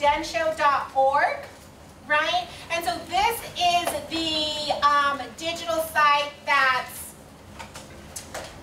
densho.org, right? And so this is the um, digital site that's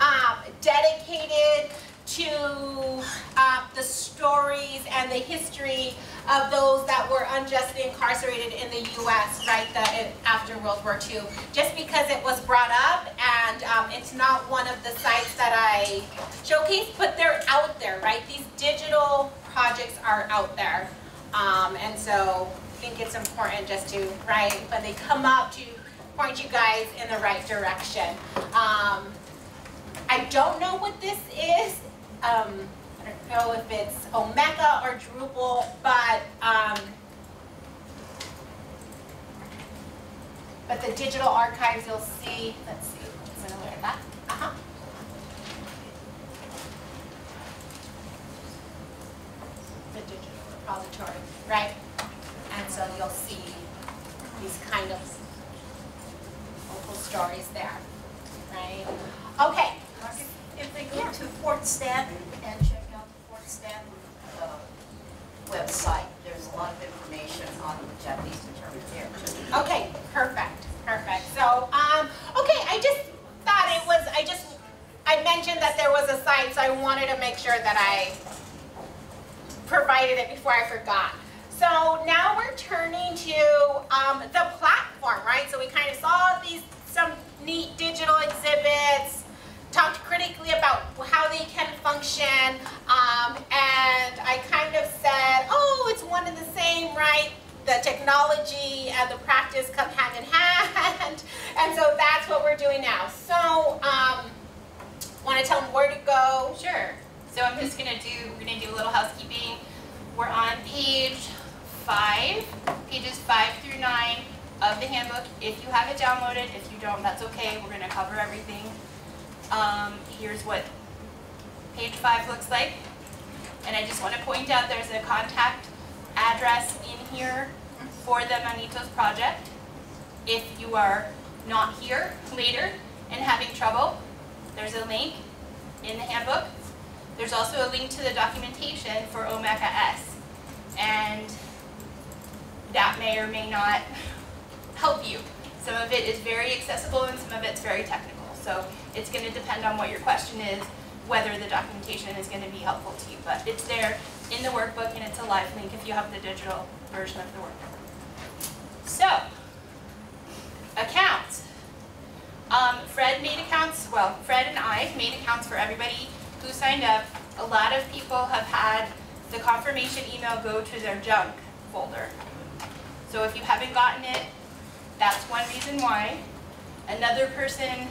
um, dedicated to uh, the stories and the history of those that were unjustly incarcerated in the U.S. right the, after World War II. Just because it was brought up, and um, it's not one of the sites that I showcase, but they're out there, right? These digital projects are out there, um, and so I think it's important just to right, but they come up to point you guys in the right direction. Um, I don't know what this is. Um, I don't know if it's Omeka or Drupal, but um, but the digital archives you'll see. Let's see. That. Uh huh. The digital repository, right? And so you'll see these kind of local stories there, right? Okay. If they go to Fort Stanton and check out the Fort Stanton uh, website, there's a lot of information on the Japanese internment there too. Okay, perfect, perfect. So, um, okay, I just thought it was, I just, I mentioned that there was a site, so I wanted to make sure that I provided it before I forgot. So now we're turning to um, the platform, right? So we kind of saw these, some neat digital exhibits, talked critically about how they can function, um, and I kind of said, oh, it's one and the same, right? The technology and the practice come hand in hand, and so that's what we're doing now. So, um, want to tell them where to go? Sure. So I'm just gonna do, we're gonna do a little housekeeping. We're on page five, pages five through nine of the handbook. If you have it downloaded, if you don't, that's okay. We're gonna cover everything. Um, here's what page five looks like. And I just want to point out there's a contact address in here for the Manitos project. If you are not here later and having trouble, there's a link in the handbook. There's also a link to the documentation for Omeka S. And that may or may not help you. Some of it is very accessible and some of it's very technical. So it's going to depend on what your question is, whether the documentation is going to be helpful to you. But it's there in the workbook and it's a live link if you have the digital version of the workbook. So, accounts. Um, Fred made accounts, well, Fred and I made accounts for everybody who signed up. A lot of people have had the confirmation email go to their junk folder. So if you haven't gotten it, that's one reason why. Another person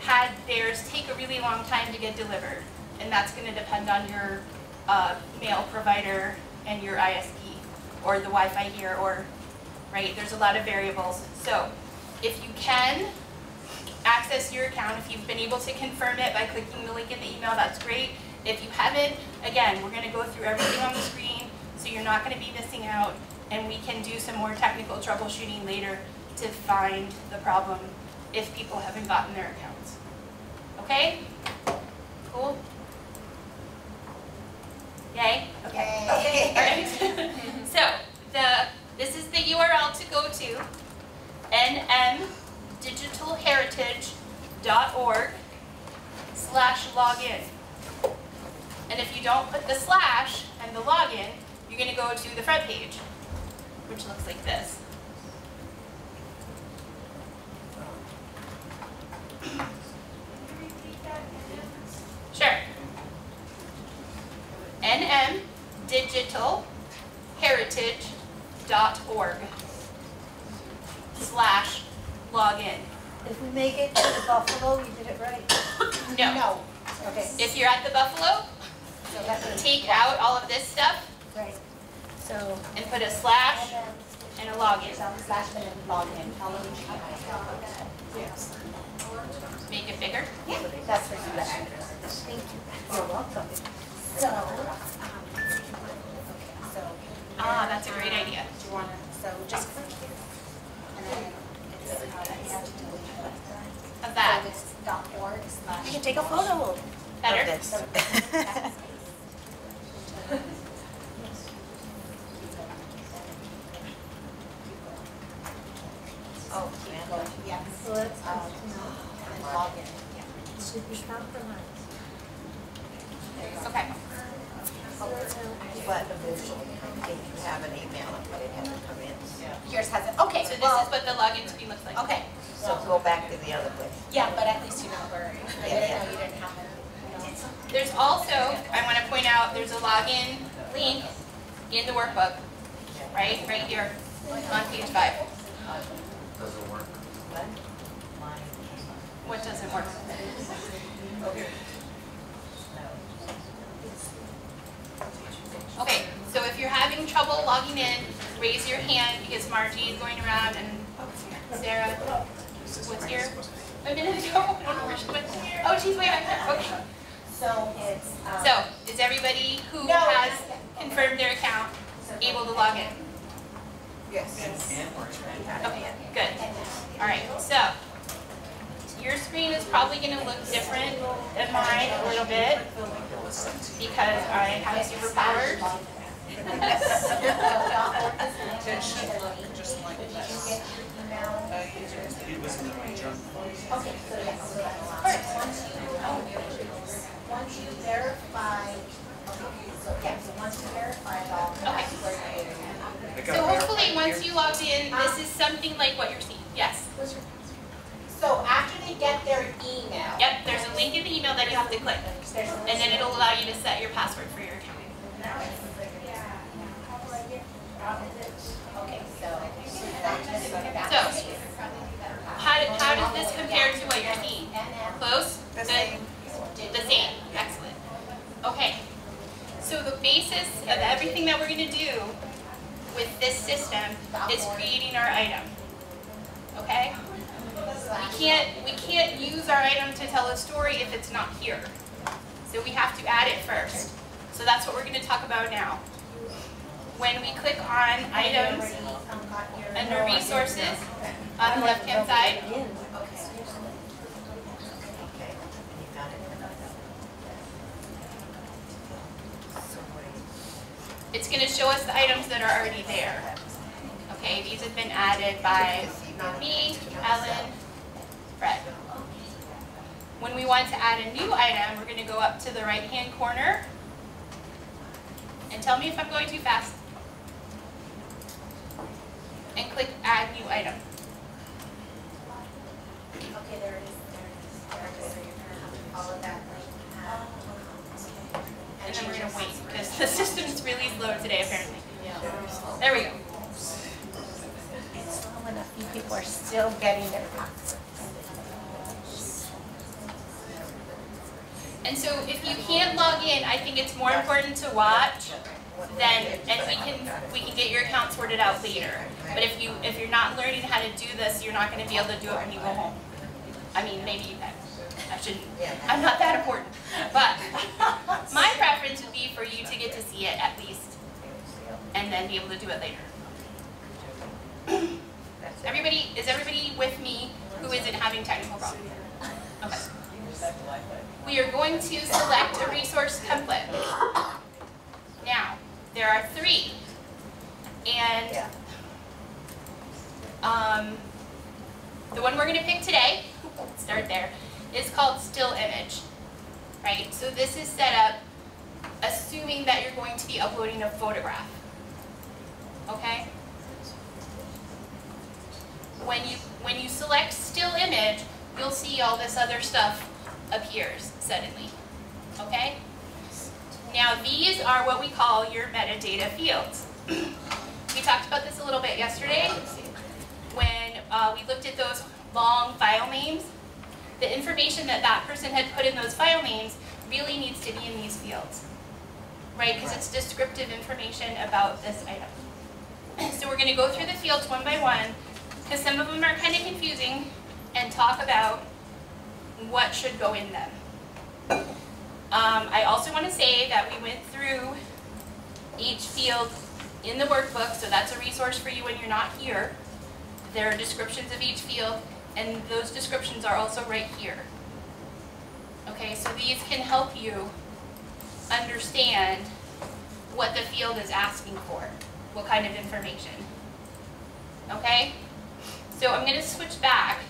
had theirs take a really long time to get delivered. And that's going to depend on your uh, mail provider and your ISP or the Wi-Fi here or, right, there's a lot of variables. So if you can access your account, if you've been able to confirm it by clicking the link in the email, that's great. If you haven't, again, we're going to go through everything on the screen, so you're not going to be missing out, and we can do some more technical troubleshooting later to find the problem if people haven't gotten their accounts. Okay? Cool? Yay? Okay. Okay. All right. so the this is the URL to go to nmdigitalheritage.org slash login. And if you don't put the slash and the login, you're going to go to the front page, which looks like this. Sure. nmdigitalheritage.org slash login. If we make it to the Buffalo, we did it right. No. No. Okay. If you're at the Buffalo, So that's take out all of this stuff Right. So. and put a slash and a login. Slash and then log in. Yes. Make it bigger. Yeah, that's for you. Thank you. You're welcome. So, um, okay, so. Ah, that's a great idea. Do you want to, so just click here. And then of that. You can take a photo. Better. Of this. oh, yeah. So that's log in. Yeah. Okay. In the workbook, right, right here on page five. Doesn't work. What doesn't work? Okay, so if you're having trouble logging in, raise your hand because Margie is going around and Sarah what's here a minute ago. I don't know where she went. Oh, she's way back there. Okay. So it's, um. So, is everybody who No. has confirmed their account able to log in? Yes. Okay, good. All right, so your screen is probably going to look different than mine a little bit because I have superpowers. It should look just like Did uh, you get your email? It was in my junk. Okay, so yes, so that's, once you, once you verify, okay, so, yeah, so once you verify it all, that's where you. I So hopefully, once you logged in, um, this is something like what you're seeing. Yes. So after they get their email. Yep, there's a link in the email that you have to click, and then it'll allow you to set your password for your account. Okay, so. So, How, do- how does this compare to what you're seeing? Close? The Good? same. The same, excellent. Okay, so the basis of everything that we're gonna do with this system is creating our item. Okay? We can't, we can't use our item to tell a story if it's not here. So we have to add it first. So that's what we're gonna talk about now. When we click on items under resources on the left-hand side, Okay. Okay, and you got it. So it's gonna show us the items that are already there. Okay, these have been added by me, Ellen, Fred. When we want to add a new item, we're gonna go up to the right-hand corner. And tell me if I'm going too fast. And click add new item. Okay, there it is, there it is, there it is, so you're gonna have to follow that link. And then we're gonna wait, because the system's really slow today apparently. Yeah. There we go. It's slow enough, you people are still getting their passwords. And so if you can't log in, I think it's more important to watch than, and we can, we can get your account sorted out later. But if you, if you're not learning how to do this, you're not gonna be able to do it when you go home. I mean, maybe you can, I shouldn't, I'm not that important. But my preference would be for you to get to see it at least, and then be able to do it later. Everybody, is everybody with me who isn't having technical problems? Okay. We are going to select a resource template. Now, there are three. And um, the one we're going to pick today, start there, is called still image. Right? So this is set up assuming that you're going to be uploading a photograph. Okay? When you when you select still image, you'll see all this other stuff appears suddenly. Okay? Now these are what we call your metadata fields. we talked about this a little bit yesterday when uh, we looked at those long file names. The information that that person had put in those file names really needs to be in these fields, right? Because it's descriptive information about this item. So we're going to go through the fields one by one because some of them are kind of confusing and talk about what should go in them. Um, I also want to say that we went through each field in the workbook, so that's a resource for you when you're not here. There are descriptions of each field, and those descriptions are also right here. Okay, so these can help you understand what the field is asking for, what kind of information. Okay? So I'm gonna switch back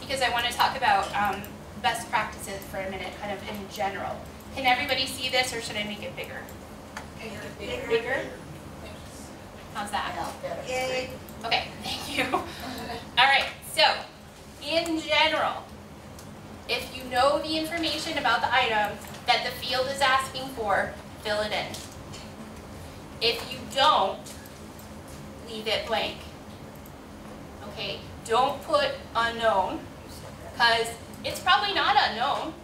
because I wanna talk about, um, best practices for a minute, kind of in general. Can everybody see this or should I make it bigger? Bigger? How's that? Yeah, better. Yay. Okay, thank you. All right, so in general, if you know the information about the item that the field is asking for, fill it in. If you don't, leave it blank. Okay, don't put unknown, because it's probably not unknown,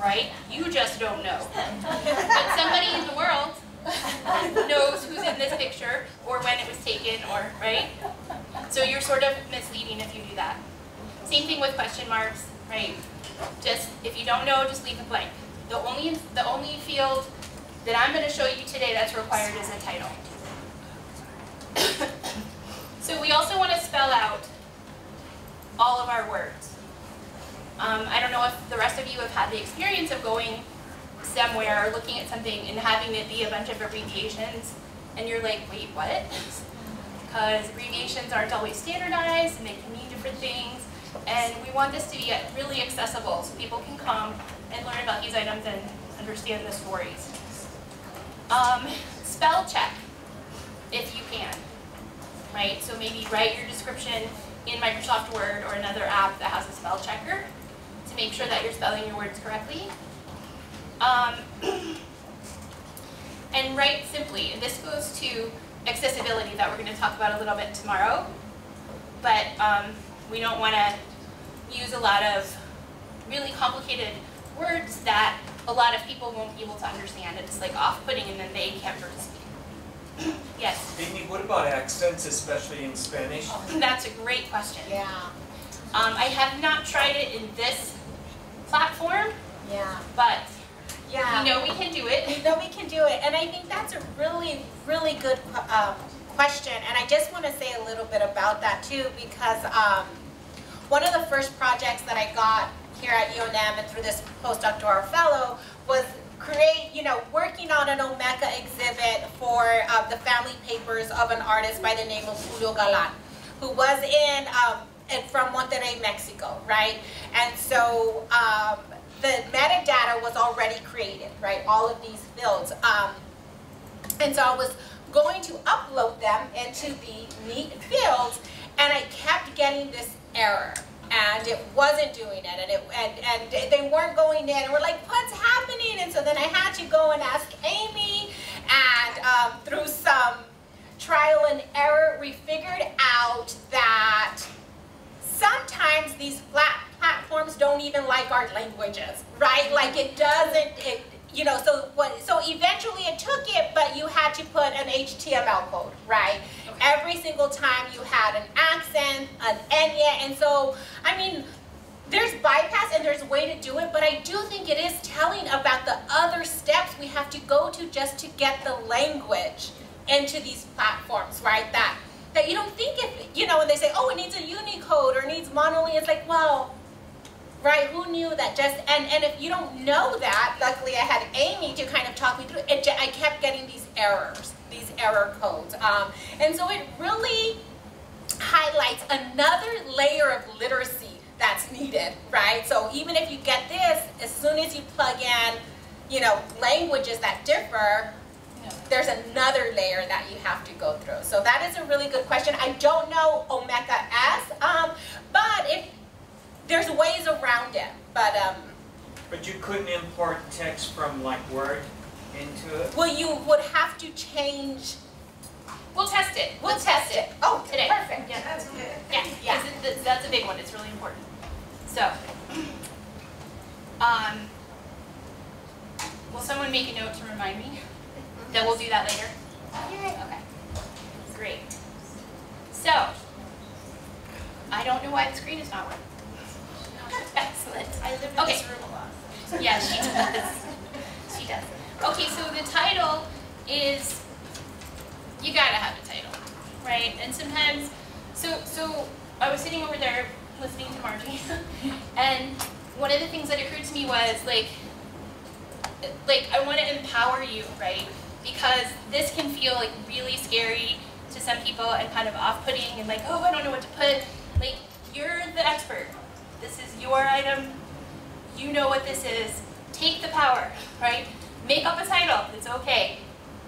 right? You just don't know. But somebody in the world knows who's in this picture or when it was taken or, right? So you're sort of misleading if you do that. Same thing with question marks, right? Just, if you don't know, just leave it blank. The only, the only field that I'm gonna show you today that's required is a title. So we also wanna spell out all of our words. Um, I don't know if the rest of you have had the experience of going somewhere, looking at something and having it be a bunch of abbreviations, and you're like, wait, what? Because abbreviations aren't always standardized, and they can mean different things, and we want this to be really accessible, so people can come and learn about these items and understand the stories. Um, spell check, if you can, right? So maybe write your description in Microsoft Word or another app that has a spell checker to make sure that you're spelling your words correctly. Um, and write simply, and this goes to accessibility that we're going to talk about a little bit tomorrow, but um, we don't want to use a lot of really complicated words that a lot of people won't be able to understand. It's like off-putting and then they can't participate. yes, Amy, what about accents, especially in Spanish? that's a great question. Yeah, Um, I have not tried it in this platform, yeah, but yeah. we know we can do it. We know we can do it, and I think that's a really, really good um, question. And I just want to say a little bit about that too, because um, one of the first projects that I got here at UNM and through this postdoctoral fellow was create, you know, working on an Omeka exhibit for uh, the family papers of an artist by the name of Julio Galan, who was in um, and from Monterrey, Mexico, right? And so um, the metadata was already created, right? All of these fields. Um, and so I was going to upload them into the neat fields, and I kept getting this error. And it wasn't doing it, and, it, and, and they weren't going in. And we're like, what's happening? And so then I had to go and ask Amy, and um, through some trial and error, we figured out that sometimes these flat platforms don't even like our languages, right? Like it doesn't, it, you know, so what, so eventually it took it, but you had to put an HTML code, right? Every single time you had an accent, an enya, and so, I mean, there's bypass and there's a way to do it, but I do think it is telling about the other steps we have to go to just to get the language into these platforms, right? That that you don't think if you know when they say, oh, it needs a Unicode or it needs monolith, it's like, well, right? Who knew that? Just and and if you don't know that, luckily I had Amy to kind of talk me through. It, I kept getting these errors, these error codes, um, and so it really highlights another layer of literacy that's needed, right? So even if you get this, as soon as you plug in, you know, languages that differ, there's another layer that you have to go through. So that is a really good question. I don't know Omeka S, um, but if there's ways around it. But um, But you couldn't import text from like Word into it? well, you would have to change. We'll test it. We'll test it. Oh, Today. perfect. Yeah. That's good. Yeah, Yeah. 'cause it- that's- that's a big one, it's really important. So, um, will someone make a note to remind me that we'll do that later? Okay, great. So, I don't know why the screen is not working. Excellent. I live in Okay. this room a lot. Yeah, she does. She does. Okay, so the title is, you gotta have a title, right? And sometimes, so so I was sitting over there listening to Margie, and one of the things that occurred to me was like, like I want to empower you, right? Because this can feel like really scary to some people and kind of off-putting and like, oh, I don't know what to put. Like, you're the expert. This is your item. You know what this is. Take the power, right? Make up a title. It's okay,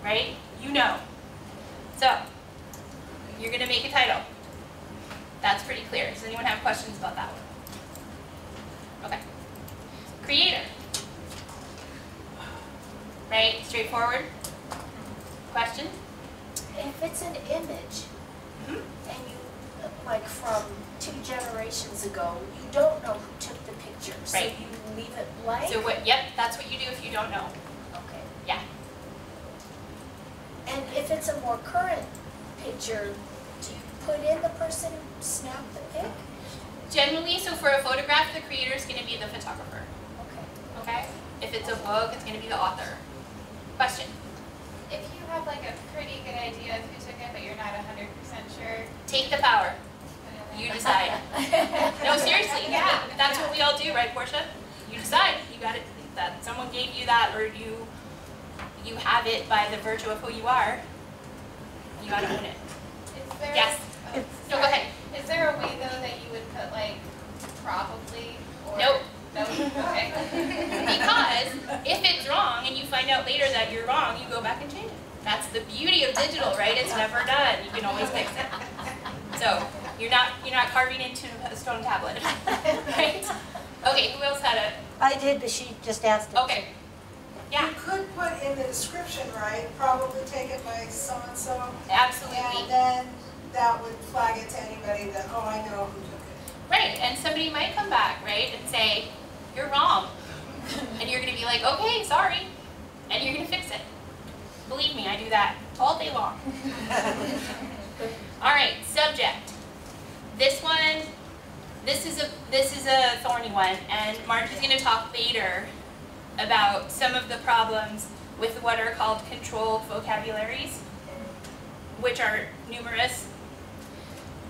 right? You know. So, you're going to make a title. That's pretty clear. Does anyone have questions about that one? Okay. Creator. Right? Straightforward. Question? If it's an image, Mhm. and you, like from two generations ago, you don't know who took the picture, so you leave it blank? So what, yep, that's what you do if you don't know. Okay. Yeah. And if it's a more current picture, do you put in the person who snapped the pic? Generally, so for a photograph, the creator is going to be the photographer. Okay. Okay? If it's a book, it's going to be the author. Question? Have like a pretty good idea of who took it, but you're not hundred percent sure, Take the power. put it in You decide. No, seriously. Yeah. That's what we all do, right, Portia? You decide. You got it. That someone gave you that, or you you have it by the virtue of who you are. You got to own it. Is there? Yes. oh, No, go ahead. Is there a way though that you would put like probably or? Nope. No, okay. Because if it's wrong and you find out later that you're wrong, you go back and change it. That's the beauty of digital, right? It's never done. You can always fix it. So you're not you're not carving into a stone tablet, right? Okay, who else had a? I did, but she just asked it. Okay. Yeah, You could put in the description, right, probably taken by so-and-so, absolutely. and then that would flag it to anybody that, oh, I know who took it. Right, and somebody might come back, right, and say, you're wrong. And you're gonna be like, okay, sorry. And you're gonna fix it. Believe me, I do that all day long. All right, subject. This one, this is a this is a thorny one, and Mark is going to talk later about some of the problems with what are called controlled vocabularies, which are numerous.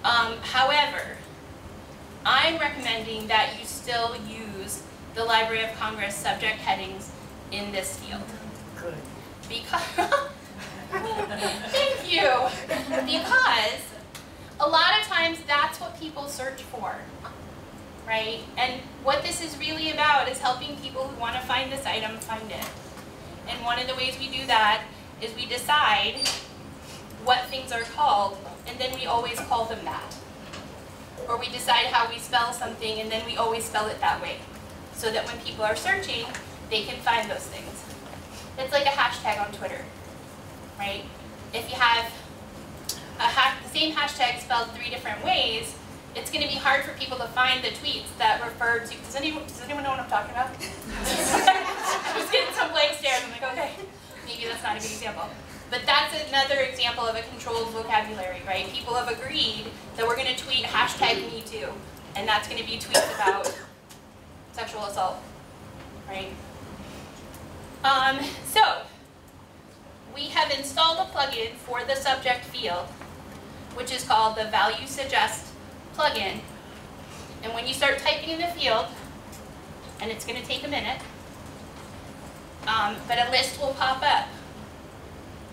Um, however, I'm recommending that you still use the Library of Congress subject headings in this field. Because, thank you. Because a lot of times that's what people search for, right? And what this is really about is helping people who want to find this item find it. And one of the ways we do that is we decide what things are called, and then we always call them that. Or we decide how we spell something, and then we always spell it that way. So that when people are searching, they can find those things. It's like a hashtag on Twitter, right? If you have a ha- the same hashtag spelled three different ways, it's going to be hard for people to find the tweets that refer to. Does anyone, does anyone know what I'm talking about? Just getting some blank stares. I'm like, okay, maybe that's not a good example. But that's another example of a controlled vocabulary, right? People have agreed that we're going to tweet hashtag me too, and that's going to be tweets about sexual assault, right? Um, so, we have installed a plugin for the subject field, which is called the Value Suggest plugin. And when you start typing in the field, and it's going to take a minute, um, but a list will pop up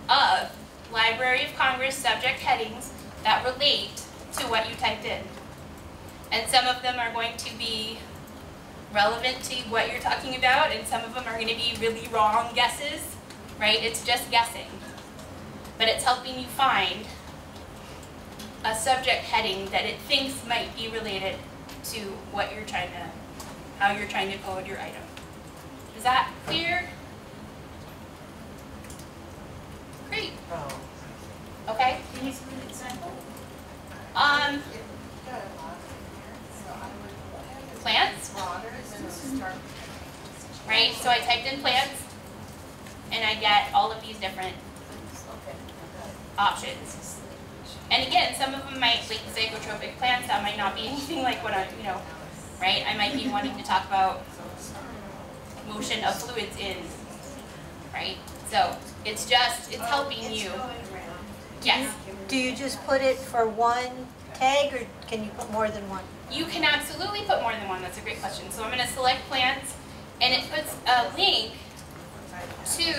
of Library of Congress subject headings that relate to what you typed in. And some of them are going to be relevant to what you're talking about, and some of them are going to be really wrong guesses, right? It's just guessing. But it's helping you find a subject heading that it thinks might be related to what you're trying to, how you're trying to code your item. Is that clear? Great. Oh. Okay. Can you give me an example? Um, You've got a lot in here, so I would. Plants, right? So I typed in plants, and I get all of these different options. And again, some of them might, like psychotropic plants, that might not be anything like what I, you know, right? I might be wanting to talk about motion of fluids in, right? So it's just, it's helping you. Yes, Do you just put it for one tag, or can you put more than one? You can absolutely put more than one. That's a great question. So I'm going to select plants, and it puts a link to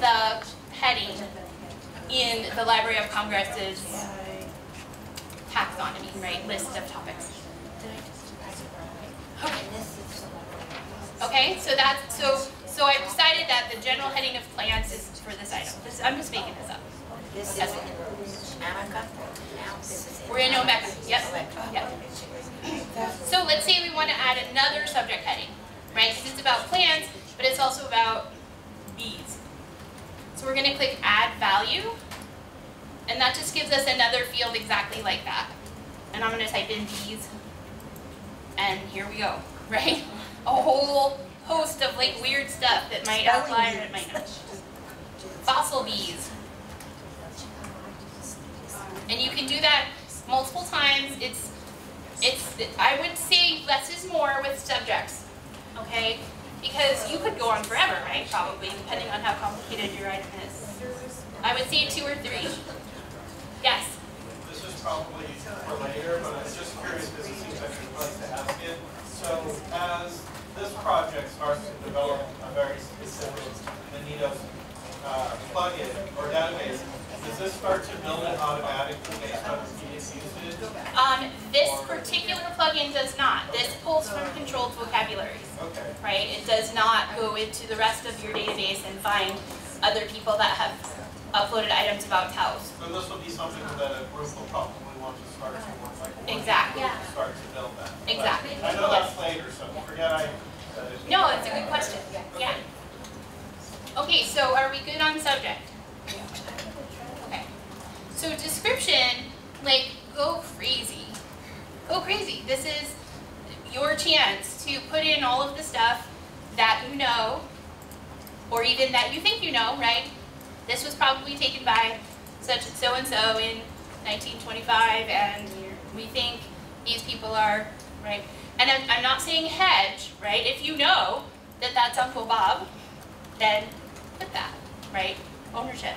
the heading in the Library of Congress's taxonomy, right, list of topics. Okay. Okay, so that's, so, so I've decided that the general heading of plants is for this item. This, I'm just making this up. This is That's in Omeka? Now, this is in. We're in Omeka, yep, yep. So let's say we want to add another subject heading, right? Because it's about plants, but it's also about bees. So we're going to click add value, and that just gives us another field exactly like that. And I'm going to type in bees, and here we go, right? A whole host of like weird stuff that might apply or it might not. Fossil bees. And you can do that multiple times. It's, it's, I would say less is more with subjects, okay? Because you could go on forever, right, probably, depending on how complicated your item is. I would say two or three. Yes? This is probably for later, but I'm just curious because it seems like you'd like to ask it. So as this project starts to develop a very specific Anita uh, plugin or database, does this start to build it automatically based on previous usage? Um, this particular plugin does not. This pulls from controlled vocabularies, Okay. right? It does not go into the rest of your database and find other people that have uploaded items about cows. So this will be something that a group will probably want to start to work like. Exactly. Start to build that. But Exactly. I know that's later, so forget I. it. No, it's a good question. Yeah. Okay, so are we good on subject? So description, like, go crazy. Go crazy. This is your chance to put in all of the stuff that you know, or even that you think you know, right? This was probably taken by such and so and so in 1925, and we think these people are, right? And I'm, I'm not saying hedge, right? If you know that that's Uncle Bob, then put that, right? Ownership.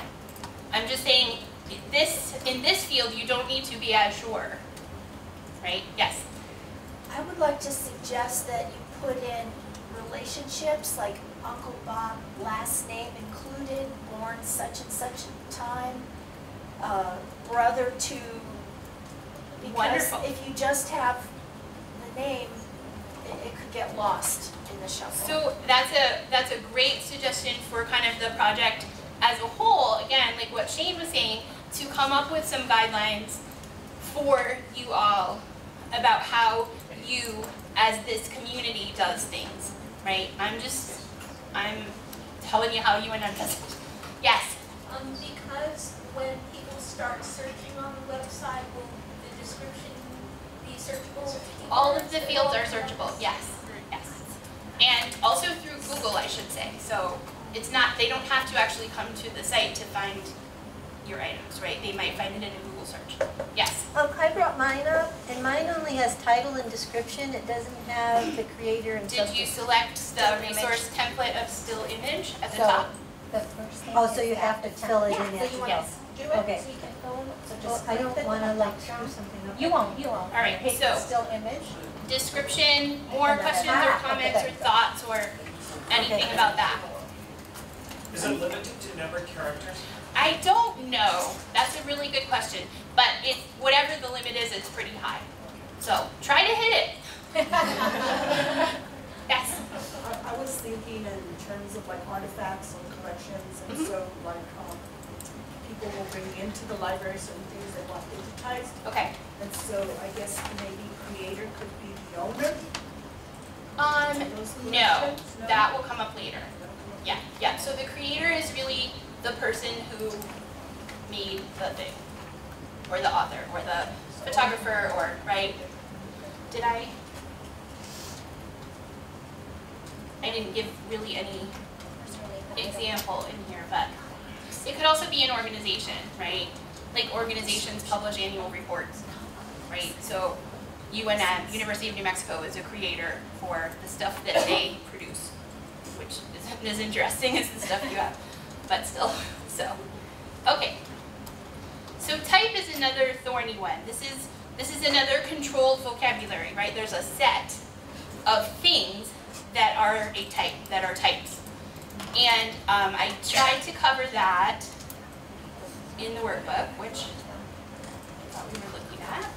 I'm just saying this in this field you don't need to be as sure, right? Yes. I would like to suggest that you put in relationships like Uncle Bob, last name included, born such and such a time, uh, brother to, because Wonderful. if you just have the name, it, it could get lost in the shuffle. So that's a that's a great suggestion for kind of the project as a whole. Again, like what Shane was saying, to come up with some guidelines for you all about how you, as this community, does things. Right? I'm just I'm telling you how UNM does it. Yes. Um, because when people start searching on the website, will the description be searchable? All of the fields are searchable. Yes. Yes. And also through Google, I should say. So it's not they don't have to actually come to the site to find your items, right? They might find it in a Google search. Yes. Um, I brought mine up, and mine only has title and description, it doesn't have the creator and Did you select the Still image. resource template of still image at the So, top? The first thing. Oh, so you have to fill it in so you well. Yes. do it okay. so you can fill in. So just well, I don't wanna like drop-down. screw something up. You won't, you won't. All right, Hit so- Still image. Description, more And then- questions or comments or thoughts or anything Okay. about that? Is it limited to number of characters? I don't know. That's a really good question. But it's whatever the limit is, it's pretty high. So try to hit it. yes. I, I was thinking in terms of like artifacts and collections, and Mhm. so like, um, people will bring into the library certain things they want digitized, Okay. and so I guess maybe creator could be the owner Um, of those no, that will come up later. Yeah, yeah. So the creator is really the person who made the thing, or the author, or the photographer, or right. Did I? I didn't give really any example in here, but it could also be an organization, right? Like organizations publish annual reports, right? So UNM, University of New Mexico, is a creator for the stuff that they produce, which isn't as interesting as the stuff you have, but still, so. Okay. So type is another thorny one. This is, this is another controlled vocabulary, right? There's a set of things that are a type, that are types. And um, I tried to cover that in the workbook, which I thought we were looking at.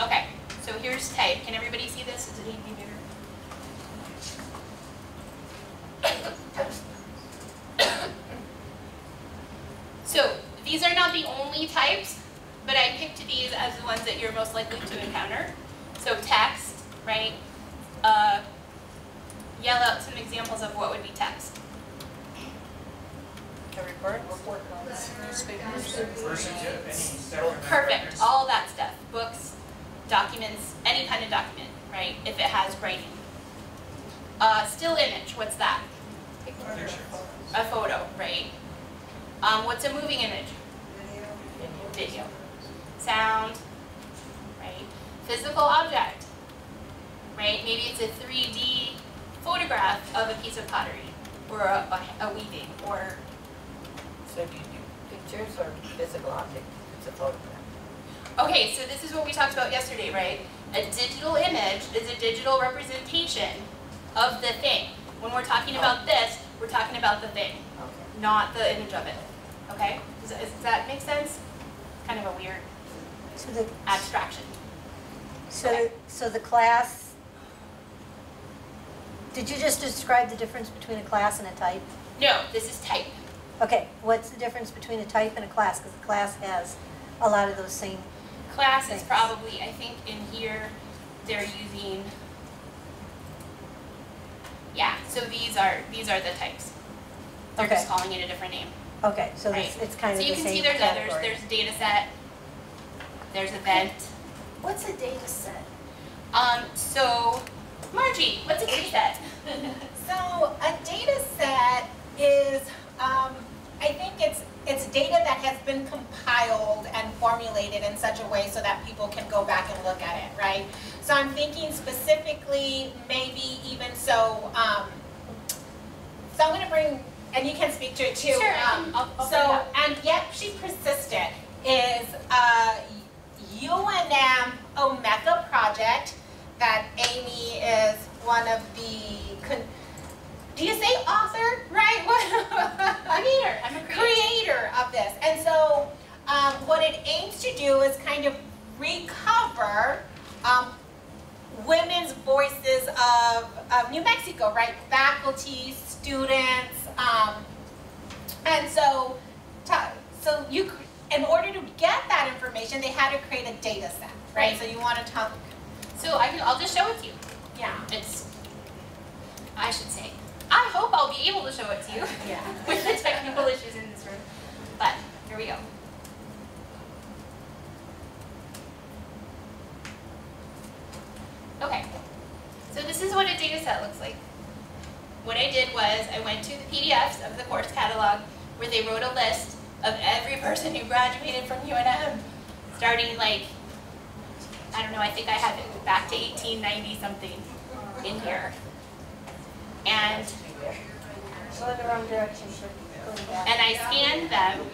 Okay, so here's type. Can everybody see this? Does it need to be bigger? So these are not the only types, but I picked these as the ones that you're most likely to encounter. So text, right? Uh, yell out some examples of what would be text. Report? Report cards, newspapers. Versus any. Perfect, all that stuff. Books, documents, any kind of document, right? If it has writing. Uh, still image, what's that? Picture. A photo, right? Um, what's a moving image? Video. Sound, right? Physical object, right? Maybe it's a 3D photograph of a piece of pottery or a, a, a weaving or So do you do pictures or physical object? It's a photograph. Okay, so this is what we talked about yesterday, right? A digital image is a digital representation of the thing. When we're talking oh. about this, we're talking about the thing, Okay. not the image of it. Okay? Does that, does that make sense? It's kind of a weird So the, abstraction. so, so the class, did you just describe the difference between a class and a type? No, this is type. Okay, what's the difference between a type and a class? Because the class has a lot of those same, Class is probably, I think in here, they're using, yeah, so these are, these are the types. They're just calling it a different name. okay, so it's, Right. it's kind So of you the can see same there's others, category. there's data set, there's event. What's a data set? Um, so, Margie, what's a data set? So a data set is, um, I think it's, it's data that has been compiled and formulated in such a way so that people can go back and look at it, right? So I'm thinking specifically, maybe even so, um, so I'm gonna bring, and you can speak to it too. Sure, um, I'll- I'll So, and yet she persisted, is a UNM Omeka project that Amy is one of the, do you say author, right? Creator, I'm a creator. creator of this. And so um, what it aims to do is kind of recover um, women's voices of, of New Mexico, right? Faculty, students, um, and so, so you, in order to get that information, they had to create a data set, right? Right. So you want to talk, So I can, I'll just show it to you. yeah, It's, I should say, I hope I'll be able to show it to you yeah. with the technical issues in this room. But, here we go. Okay, so this is what a data set looks like. What I did was I went to the PDFs of the course catalog where they wrote a list of every person who graduated from UNM, starting like, I don't know, I think I have it back to 1890 something in here. And and I scanned them.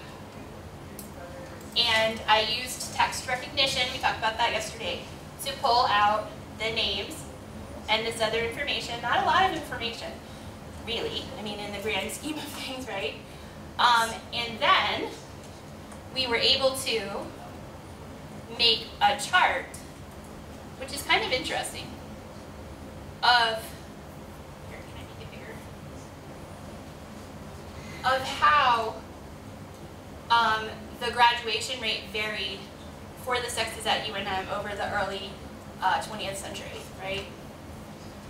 And I used text recognition, we talked about that yesterday, to pull out the names and this other information. Not a lot of information, really. I mean, in the grand scheme of things, right? Um, and then we were able to make a chart, which is kind of interesting, of here, can I make it bigger? Of how um, the graduation rate varied for the sexes at UNM over the early uh, 20th century, right?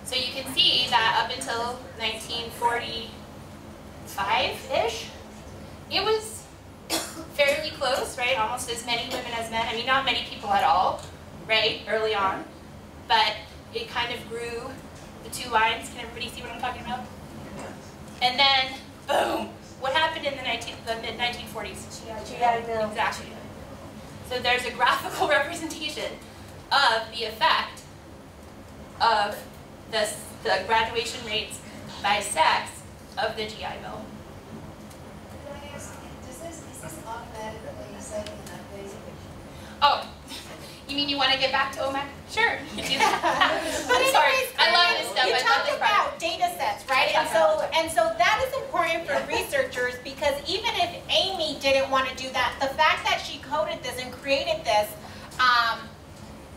So you can see that up until 1945-ish, it was fairly close, right? Almost as many women as men. I mean, not many people at all, right, early on. But it kind of grew, the two lines. Can everybody see what I'm talking about? And then, boom, what happened in the 19, the mid 1940s? GI Bill. Exactly. So there's a graphical representation of the effect of the, the graduation rates by sex of the GI Bill. Could I ask, does this, is this automatically set in that basic? Oh, You mean you want to get back to Omeka? Sure, you do that. But I'm sorry, I love this stuff, You I talked project. about data sets, right? And so, and so that is important for researchers because even if Amy didn't want to do that, the fact that she coded this and created this, um,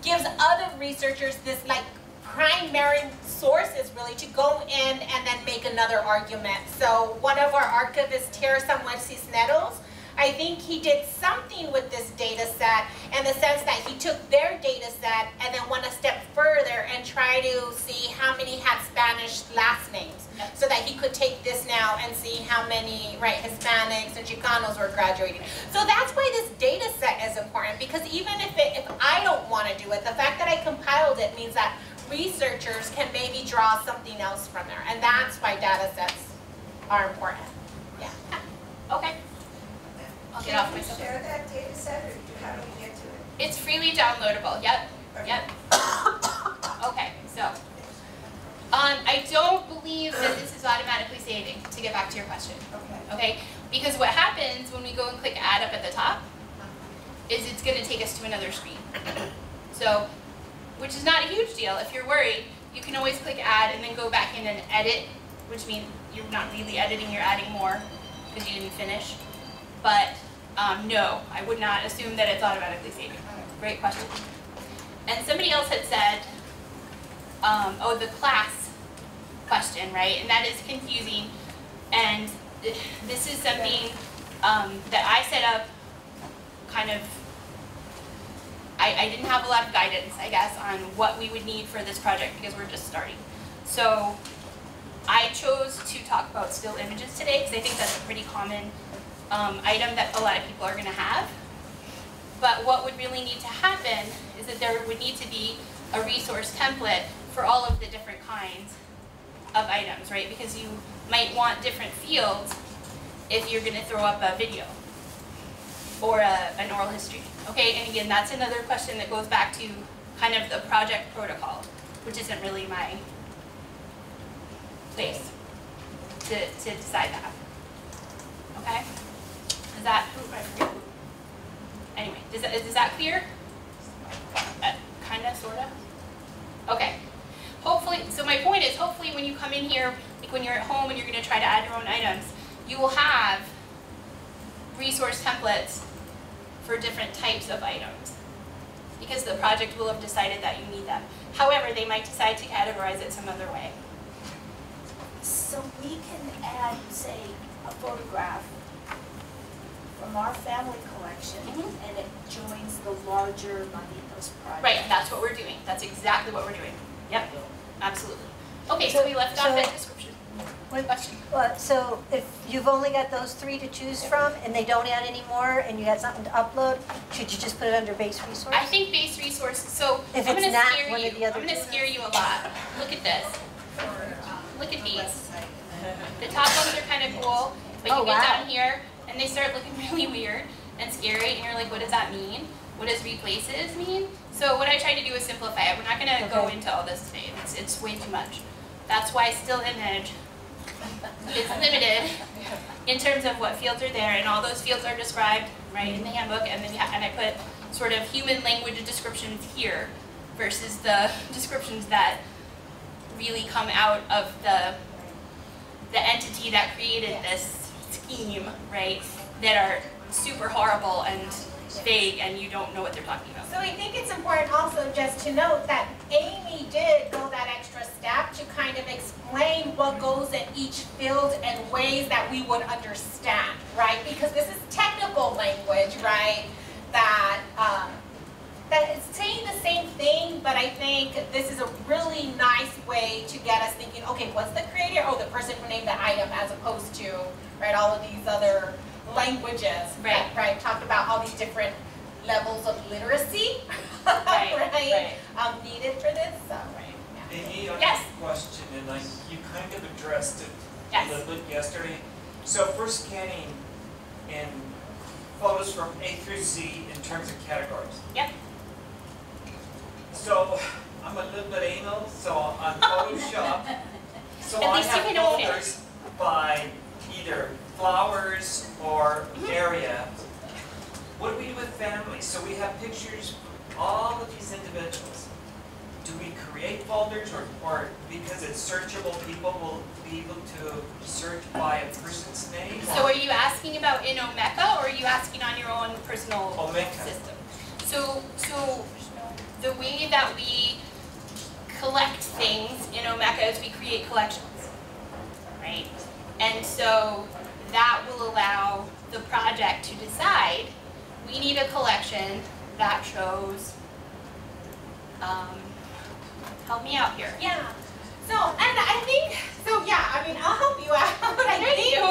gives other researchers this like primary sources really to go in and then make another argument. So one of our archivists, Tara Samuel Cisneros, I think he did something with this data set in the sense that he took their data set and then went a step further and tried to see how many had Spanish last names. So that he could take this now and see how many, right, Hispanics and Chicanos were graduating. So that's why this data set is important because even if it, if I don't want to do it, the fact that I compiled it means that researchers can maybe draw something else from there. And that's why data sets are important. Yeah. Okay. I'll get off my Can you share that data set, or how do we get to it? It's freely downloadable, yep, yep. Okay, so, um, I don't believe that this is automatically saving, to get back to your question, Okay. okay? Because what happens when we go and click add up at the top, is it's gonna take us to another screen. So, which is not a huge deal, if you're worried, you can always click add and then go back in and edit, which means you're not really editing, you're adding more, because you didn't finish. But, um, no, I would not assume that it's automatically saving. Great question. And somebody else had said, um, oh, the class question, right? And that is confusing. And this is something um, that I set up kind of, I, I didn't have a lot of guidance, I guess, on what we would need for this project because we're just starting. So I chose to talk about still images today because I think that's a pretty common um, item that a lot of people are going to have. But what would really need to happen is that there would need to be a resource template for all of the different kinds of items, right? Because you might want different fields if you're going to throw up a video or a, an oral history. Okay, and again, that's another question that goes back to kind of the project protocol, which isn't really my place to, to decide that. Okay? Is that. Anyway, does that, is that clear? Uh, kinda, sorta? Okay. Hopefully, so my point is, hopefully when you come in here, like when you're at home and you're gonna try to add your own items, you will have resource templates for different types of items. Because the project will have decided that you need them. However, they might decide to categorize it some other way. So we can add, say, a photograph from our family collection, Mhm. and it joins the larger Manitos project. Right, that's what we're doing. That's exactly what we're doing. Yep, absolutely. Okay, so we left off So- that description. What- Question? Well, so if you've only got those three to choose from and they don't add any more and you got something to upload, should you just put it under base resource? I think base resources, so If I'm gonna scare one of you, the other I'm gonna scare you a lot. Look at this. Look at these. The top ones are kind of cool, but you Oh, get wow. down here and they start looking really weird and scary and you're like, what does that mean? What does replaces mean? So what I tried to do is simplify it. We're not gonna go into all this today. It's, it's way too much. That's why still image is limited in terms of what fields are there and all those fields are described right in the mm-hmm. handbook and then ha- and I put sort of human language descriptions here versus the descriptions that really come out of the the entity that created this scheme, right? That are super horrible and vague and you don't know what they're talking about. So I think it's important also just to note that Amy did go that extra step to kind of explain what goes in each field and ways that we would understand, right? Because this is technical language, right? That um, saying the same thing, but I think this is a really nice way to get us thinking, okay, what's the creator? Oh, the person who named the item as opposed to, right, all of these other languages. Right. that, Right, talked about all these different levels of literacy, Right, right, right. um, needed for this, so, right, yeah. Amy, I have Yes. a question, and I, you kind of addressed it Yes. a little bit yesterday. So if we're scanning in photos from A through Z in terms of categories. Yep. So I'm a little bit anal, so on Photoshop, so At I least you have can own it. by either flowers or area. What do we do with families? So we have pictures of all of these individuals, do we create folders or, or because it's searchable, people will be able to search by a person's name? So are you asking about in Omeka or are you asking on your own personal Omeka. system? So, so the way that we collect things in Omeka is we create collections, right? And so that will allow the project to decide, we need a collection that shows, um, help me out here. Yeah. So, and I think, so yeah, I mean, I'll help you out. I Thank think, you.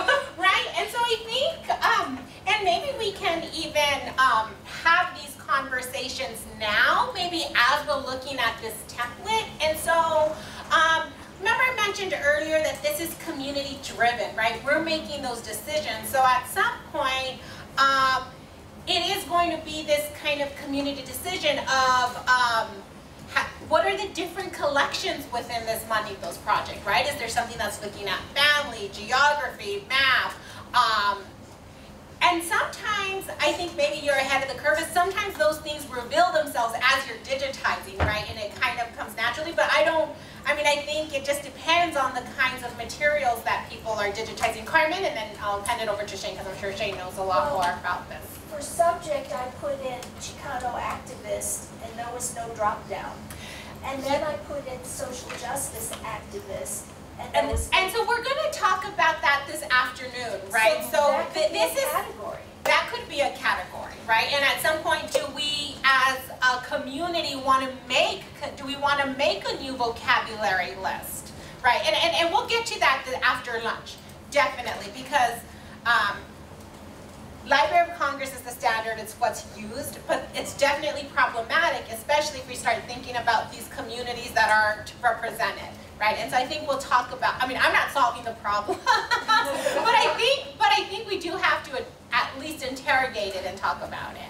Right? And so I think, um, and maybe we can even um, have these conversations now, maybe as we're looking at this template. And so, um, remember I mentioned earlier that this is community driven, right? We're making those decisions. So at some point, um, it is going to be this kind of community decision of um, what are the different collections within this Manitos project, right? Is there something that's looking at family, geography, math? Um, and sometimes, I think maybe you're ahead of the curve, but sometimes those things reveal themselves as you're digitizing, right? And it kind of comes naturally, but I don't, I mean, I think it just depends on the kinds of materials that people are digitizing. Carmen, and then I'll hand it over to Shane, because I'm sure Shane knows a lot Well- more about this. For subject, I put in Chicano activist, and there was no drop down. And then I put in social justice activist, and And, so we're gonna talk about that this afternoon, right? So that th- could be this a is, category. that could be a category, right? And at some point, do we, as a community, wanna make, do we wanna make a new vocabulary list? Right, and, and, and we'll get to that after lunch, definitely, because, um, Library of Congress is the standard, it's what's used, but it's definitely problematic, especially if we start thinking about these communities that aren't represented, right? And so I think we'll talk about, I mean, I'm not solving the problem, but I think, but I think we do have to at least interrogate it and talk about it.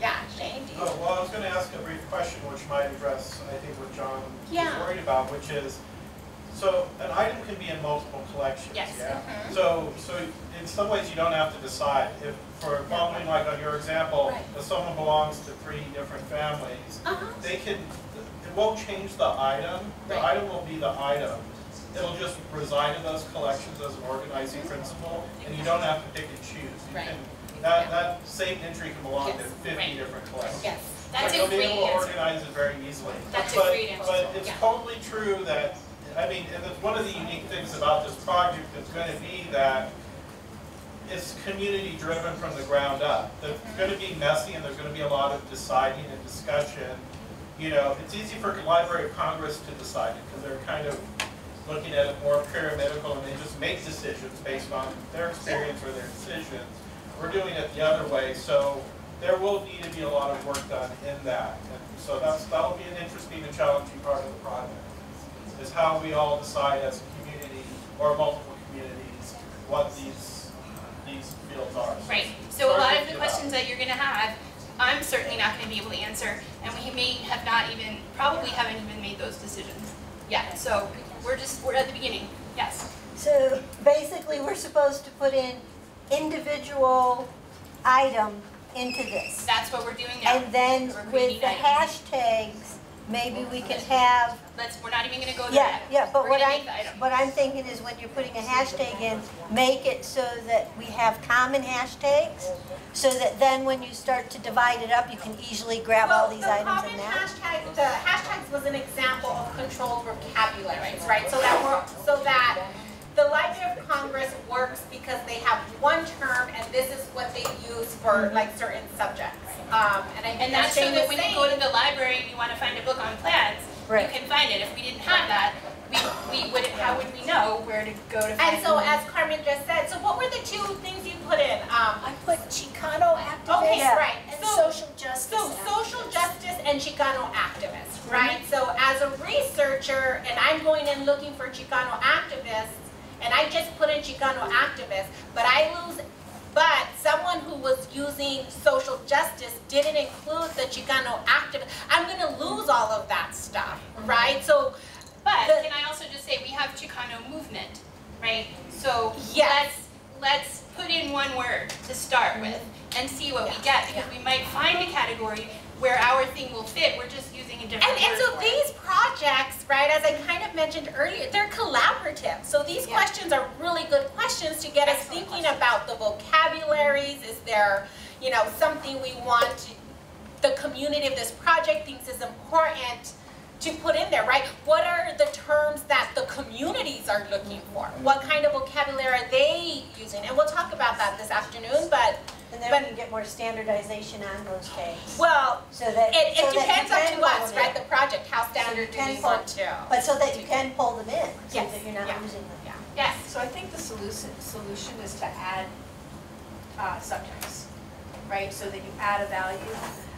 Yeah, Shane, do you? Oh, well, I was gonna ask a brief question which might address, I think, what John was worried about, which is, so an item can be in multiple collections, Yes. yeah? Mhm. So, so in some ways you don't have to decide. If, for following like on your example, Right. if someone belongs to three different families, Uh-huh. they can, it won't change the item, the Right. item will be the item. It'll just reside in those collections as an organizing principle, and you don't have to pick and choose. You. Right. can, that, that same entry can belong to fifty Right. different collections. Yes. That's But a you'll be great able to organize it very easily. That's a But- great answer. But it's Yeah. totally true that, I mean, and it's one of the unique things about this project is gonna be that it's community driven from the ground up. It's gonna be messy and there's gonna be a lot of deciding and discussion. You know, it's easy for Library of Congress to decide it because they're kind of looking at it more pyramidal and they just make decisions based on their experience or their decisions. We're doing it the other way, so there will need to be a lot of work done in that. And so that's, that'll be an interesting and challenging part of the project, is how we all decide as a community or multiple communities what these, these fields are. So Right, so a lot of the questions that you're gonna have, I'm certainly not gonna be able to answer, and we may have not even, probably haven't even made those decisions yet, so we're just, we're at the beginning, yes. So basically, we're supposed to put in individual item into this. That's what we're doing now. And then with the items. hashtags, maybe we can have, Let's, we're not even gonna go there yeah, yet. yeah, but We're what gonna I, make the item. what I'm thinking is when you're putting a hashtag in, make it so that we have common hashtags, so that then when you start to divide it up, you can easily grab all these items Well, in the that. common hashtag, the hashtags was an example of controlled vocabularies, right? So that we're, so that the Library of Congress works because they have one term and this is what they use for like certain subjects. Um, and I think And that's that's so that when you go to the library and you wanna find a book on plants, you Right. can find it. If we didn't have that, we, we wouldn't, how would we know where to go to find it? And so it? as Carmen just said, so what were the two things you put in? Um, I put Chicano activist. Okay, Yeah. right. And So- social justice. So social justice and Chicano activists, right? So as a researcher, and I'm going in looking for Chicano activists, and I just put in Chicano activists, but I lose, but someone who was using social justice didn't include the Chicano activist, I'm gonna lose all of that stuff, mm-hmm. right? So, But The- can I also just say, we have Chicano movement, right? So Yes. let's, let's put in one word to start mm-hmm. with and see what we get, because we might find a category where our thing will fit, we're just using a different And, and so these projects, right, as I kind of mentioned earlier, they're collaborative. So these Yeah. questions are really good questions to get us thinking questions. about the vocabularies. Is there, you know, something we want to, the community of this project thinks is important to put in there, right? What are the terms that the communities are looking for? What kind of vocabulary are they using? And we'll talk about that this afternoon, but, And then But- we can get more standardization on those tags. well, So that, it, so it that you depends up can to us, right, the project, how standard do we pull- want to? But so that you can pull them in, so Yes, that you're not yeah. losing them. Yeah. Yes, So I think the solution, solution is to add uh, subjects, right? So that you add a value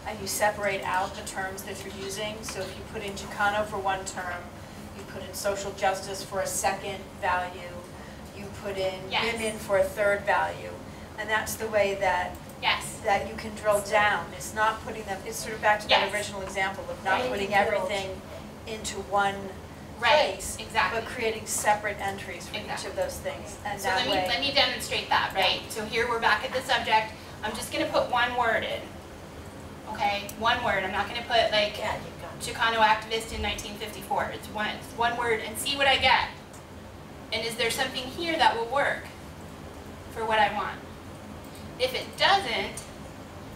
and you separate out the terms that you're using. So if you put in Chicano for one term, you put in social justice for a second value, you put in Yes. women for a third value. And that's the way that, yes, that you can drill down. It's not putting them, it's sort of back to that original example of not Right. putting everything into one right, place, exactly. but creating separate entries for each of those things. And So that let me, way. let me demonstrate that, right? So here we're back at the subject, I'm just gonna put one word in. Okay, one word, I'm not gonna put like Yeah, Chicano activist in nineteen fifty-four, it's one, it's one word and see what I get. And is there something here that will work for what I want? If it doesn't,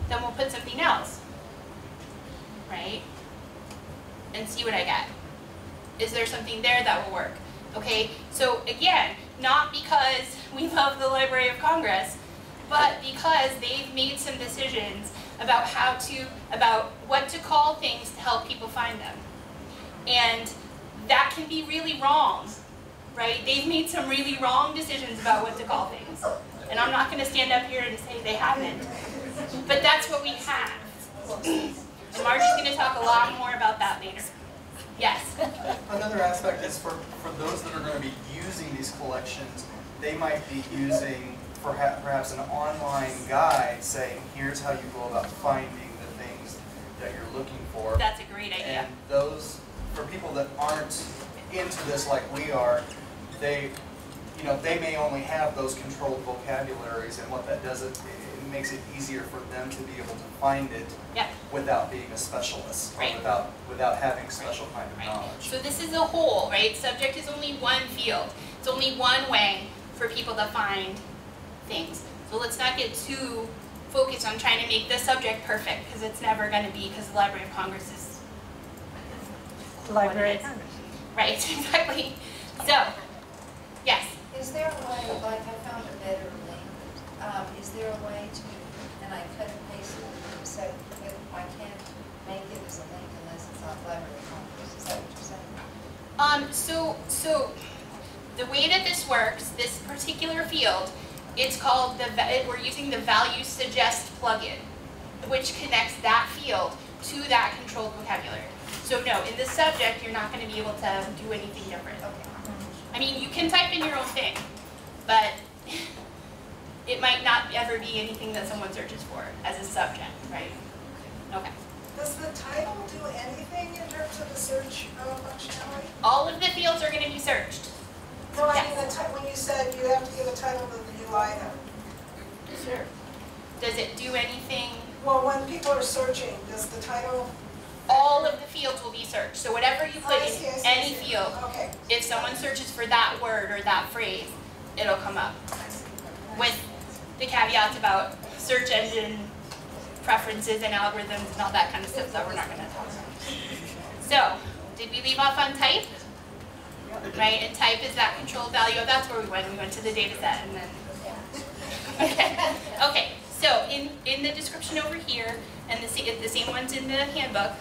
then we'll put something else. Right? And see what I get. Is there something there that will work? Okay, so again, not because we love the Library of Congress, but because they've made some decisions about how to, about what to call things to help people find them. And that can be really wrong, right? They've made some really wrong decisions about what to call things. And I'm not gonna stand up here and say they haven't, but that's what we have. And Margie's gonna talk a lot more about that later. Yes, Another aspect is for, for those that are going to be using these collections, they might be using perhaps, an online guide saying, here's how you go about finding the things that you're looking for. that's a great idea. And those, for people that aren't into this like we are, they, you know, they may only have those controlled vocabularies, and what that does, it, it makes it easier for them to be able to find it Yep. without being a specialist, Right. without, without having special kind of Right. knowledge. So this is a whole, right? Subject is only one field. It's only one way for people to find things. So let's not get too focused on trying to make the subject perfect, because it's never gonna be, because the Library of Congress is, the Library of. Congress. right, exactly. So, yes, Is there a way, like I found a better link, um, is there a way to, and I cut and paste it, so if I can't make it as a link unless it's on Library of Congress, is that what you're saying? Um, so, so, the way that this works, this particular field, it's called the, we're using the value suggest plugin, which connects that field to that controlled vocabulary. So no, in the subject, you're not gonna be able to do anything different. Okay. I mean, you can type in your own thing, but it might not ever be anything that someone searches for as a subject, right? Okay. Does the title do anything in terms of the search uh, functionality? All of the fields are gonna be searched. No, I mean, Yes. the when you said you have to give a title to the item. Sure. Does it do anything Well, when people are searching, does the title? all of the fields will be searched. So whatever you Oh, put in see, I see, any field, Okay. if someone searches for that word or that phrase, it'll come up. With the caveats about search engine preferences and algorithms and all that kind of stuff that we're not gonna talk about. So, did we leave off on type? Right, and type is that control value, oh, that's where we went, we went to the data set and then. Okay, okay, so in, in the description over here, and the, the same ones in the handbook,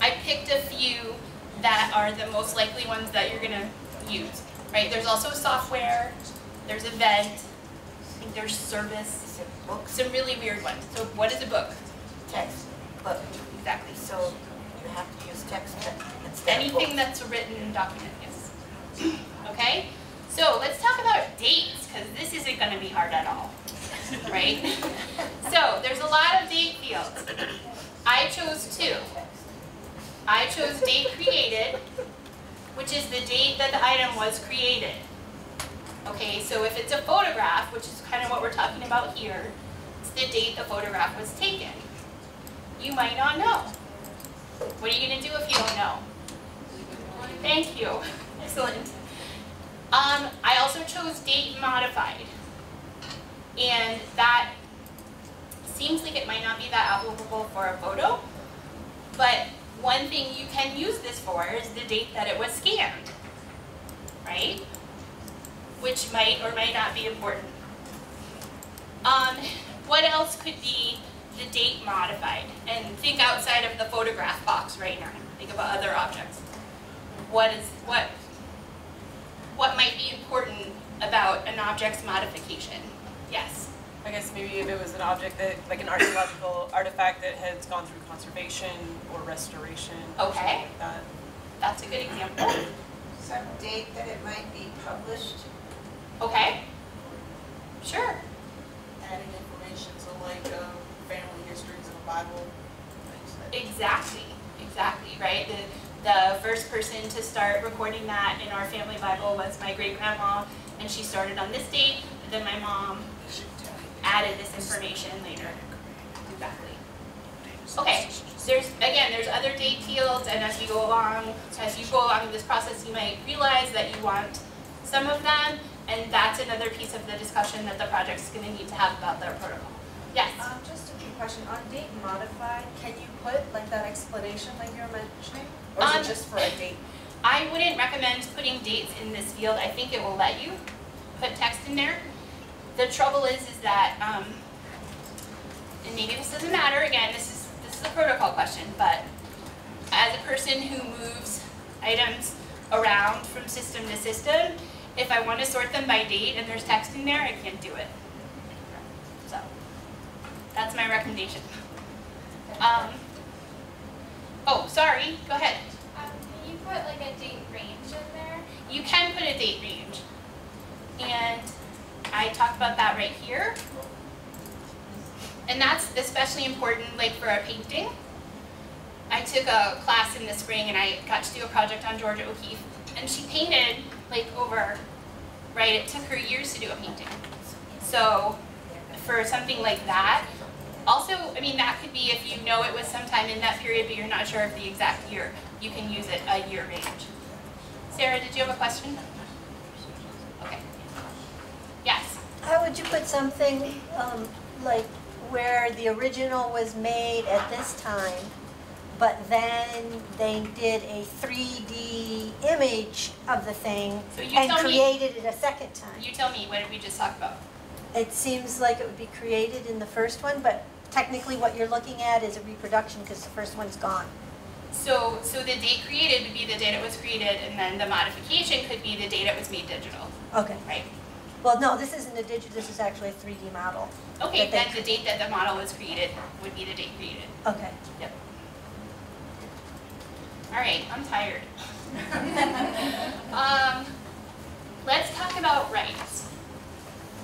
I picked a few that are the most likely ones that you're gonna use, right? There's also software, there's event, I think there's service, books, some really weird ones. So what is a book? text, book. Exactly. so you have to use text instead of Anything that's a written document, yes. Okay? So let's talk about dates, because this isn't gonna be hard at all, right? So there's a lot of date fields. I chose two. I chose date created, which is the date that the item was created. Okay, so if it's a photograph, which is kind of what we're talking about here, it's the date the photograph was taken. You might not know. What are you gonna do if you don't know? Thank you. Excellent. Um, I also chose date modified. And that seems like it might not be that applicable for a photo, but one thing you can use this for is the date that it was scanned, right? Which might or might not be important. Um, what else could be the date modified? And think outside of the photograph box right now. Think about other objects. What is what what might be important about an object's modification? Yes. I guess maybe if it was an object that, like an archaeological artifact that has gone through conservation or restoration or something Okay. like that. That's a good example. Some date that it might be published. Okay. Sure. Adding information, so like, uh, family histories in the Bible, things like. Exactly. Exactly. Right. The the first person to start recording that in our family Bible was my great grandma, and she started on this date. Then my mom added this information later. Exactly. Okay. There's again, there's other date fields, and as we go along, as you go along this process, you might realize that you want some of them, and that's another piece of the discussion that the project's going to need to have about their protocol. Yes. Um, question, on date modified, can you put like that explanation like you were mentioning? Or is Um, it just for a date? I wouldn't recommend putting dates in this field. I think it will let you put text in there. The trouble is, is that, um, and maybe this doesn't matter, again, this is, this is a protocol question, but as a person who moves items around from system to system, if I want to sort them by date and there's text in there, I can't do it. That's my recommendation. Um, oh, sorry, go ahead. Um, can you put like a date range in there? You can put a date range. And I talked about that right here. And that's especially important like for a painting. I took a class in the spring and I got to do a project on Georgia O'Keeffe. And she painted like over, right, it took her years to do a painting. So for something like that, also, I mean, that could be if you know it was sometime in that period, but you're not sure of the exact year, you can use it a year range. Sarah, did you have a question? Okay. Yes. How would you put something, um, like where the original was made at this time, but then they did a 3D image of the thing So and tell me- created it a second time? You tell me, what did we just talk about? It seems like it would be created in the first one, but technically what you're looking at is a reproduction because the first one's gone. So, so the date created would be the date it was created, and then the modification could be the date it was made digital, Okay. right? Well, no, this isn't a digital, this is actually a 3D model. Okay, then the date that the model was created would be the date created. Okay. Yep. All right, I'm tired. um, let's talk about rights.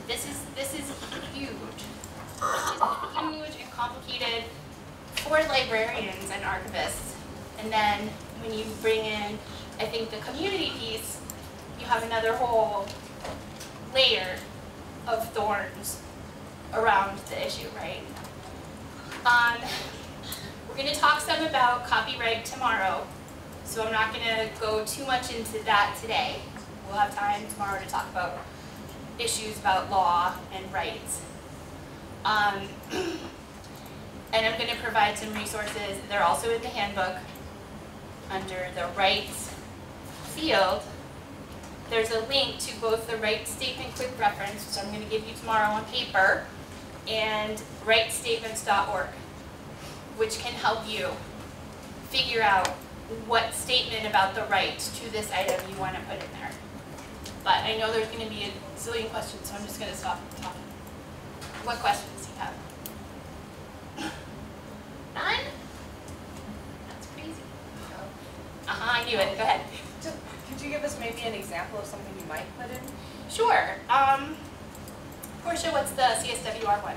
This is this is huge. It's huge and complicated for librarians and archivists. And then when you bring in, I think the community piece, you have another whole layer of thorns around the issue, right? Um, we're going to talk some about copyright tomorrow, so I'm not going to go too much into that today. We'll have time tomorrow to talk about issues about law and rights. Um, and I'm going to provide some resources. They're also in the handbook under the rights field. There's a link to both the rights statement quick reference, which I'm going to give you tomorrow on paper, and rightsstatements.org, which can help you figure out what statement about the right to this item you want to put in there. But I know there's going to be a zillion questions, so I'm just going to stop talking. What questions do you have? None? That's crazy. Uh-huh, I knew it. Go ahead. Just- Could you give us maybe an example of something you might put in? Sure. Um, Portia, what's the CSWR one?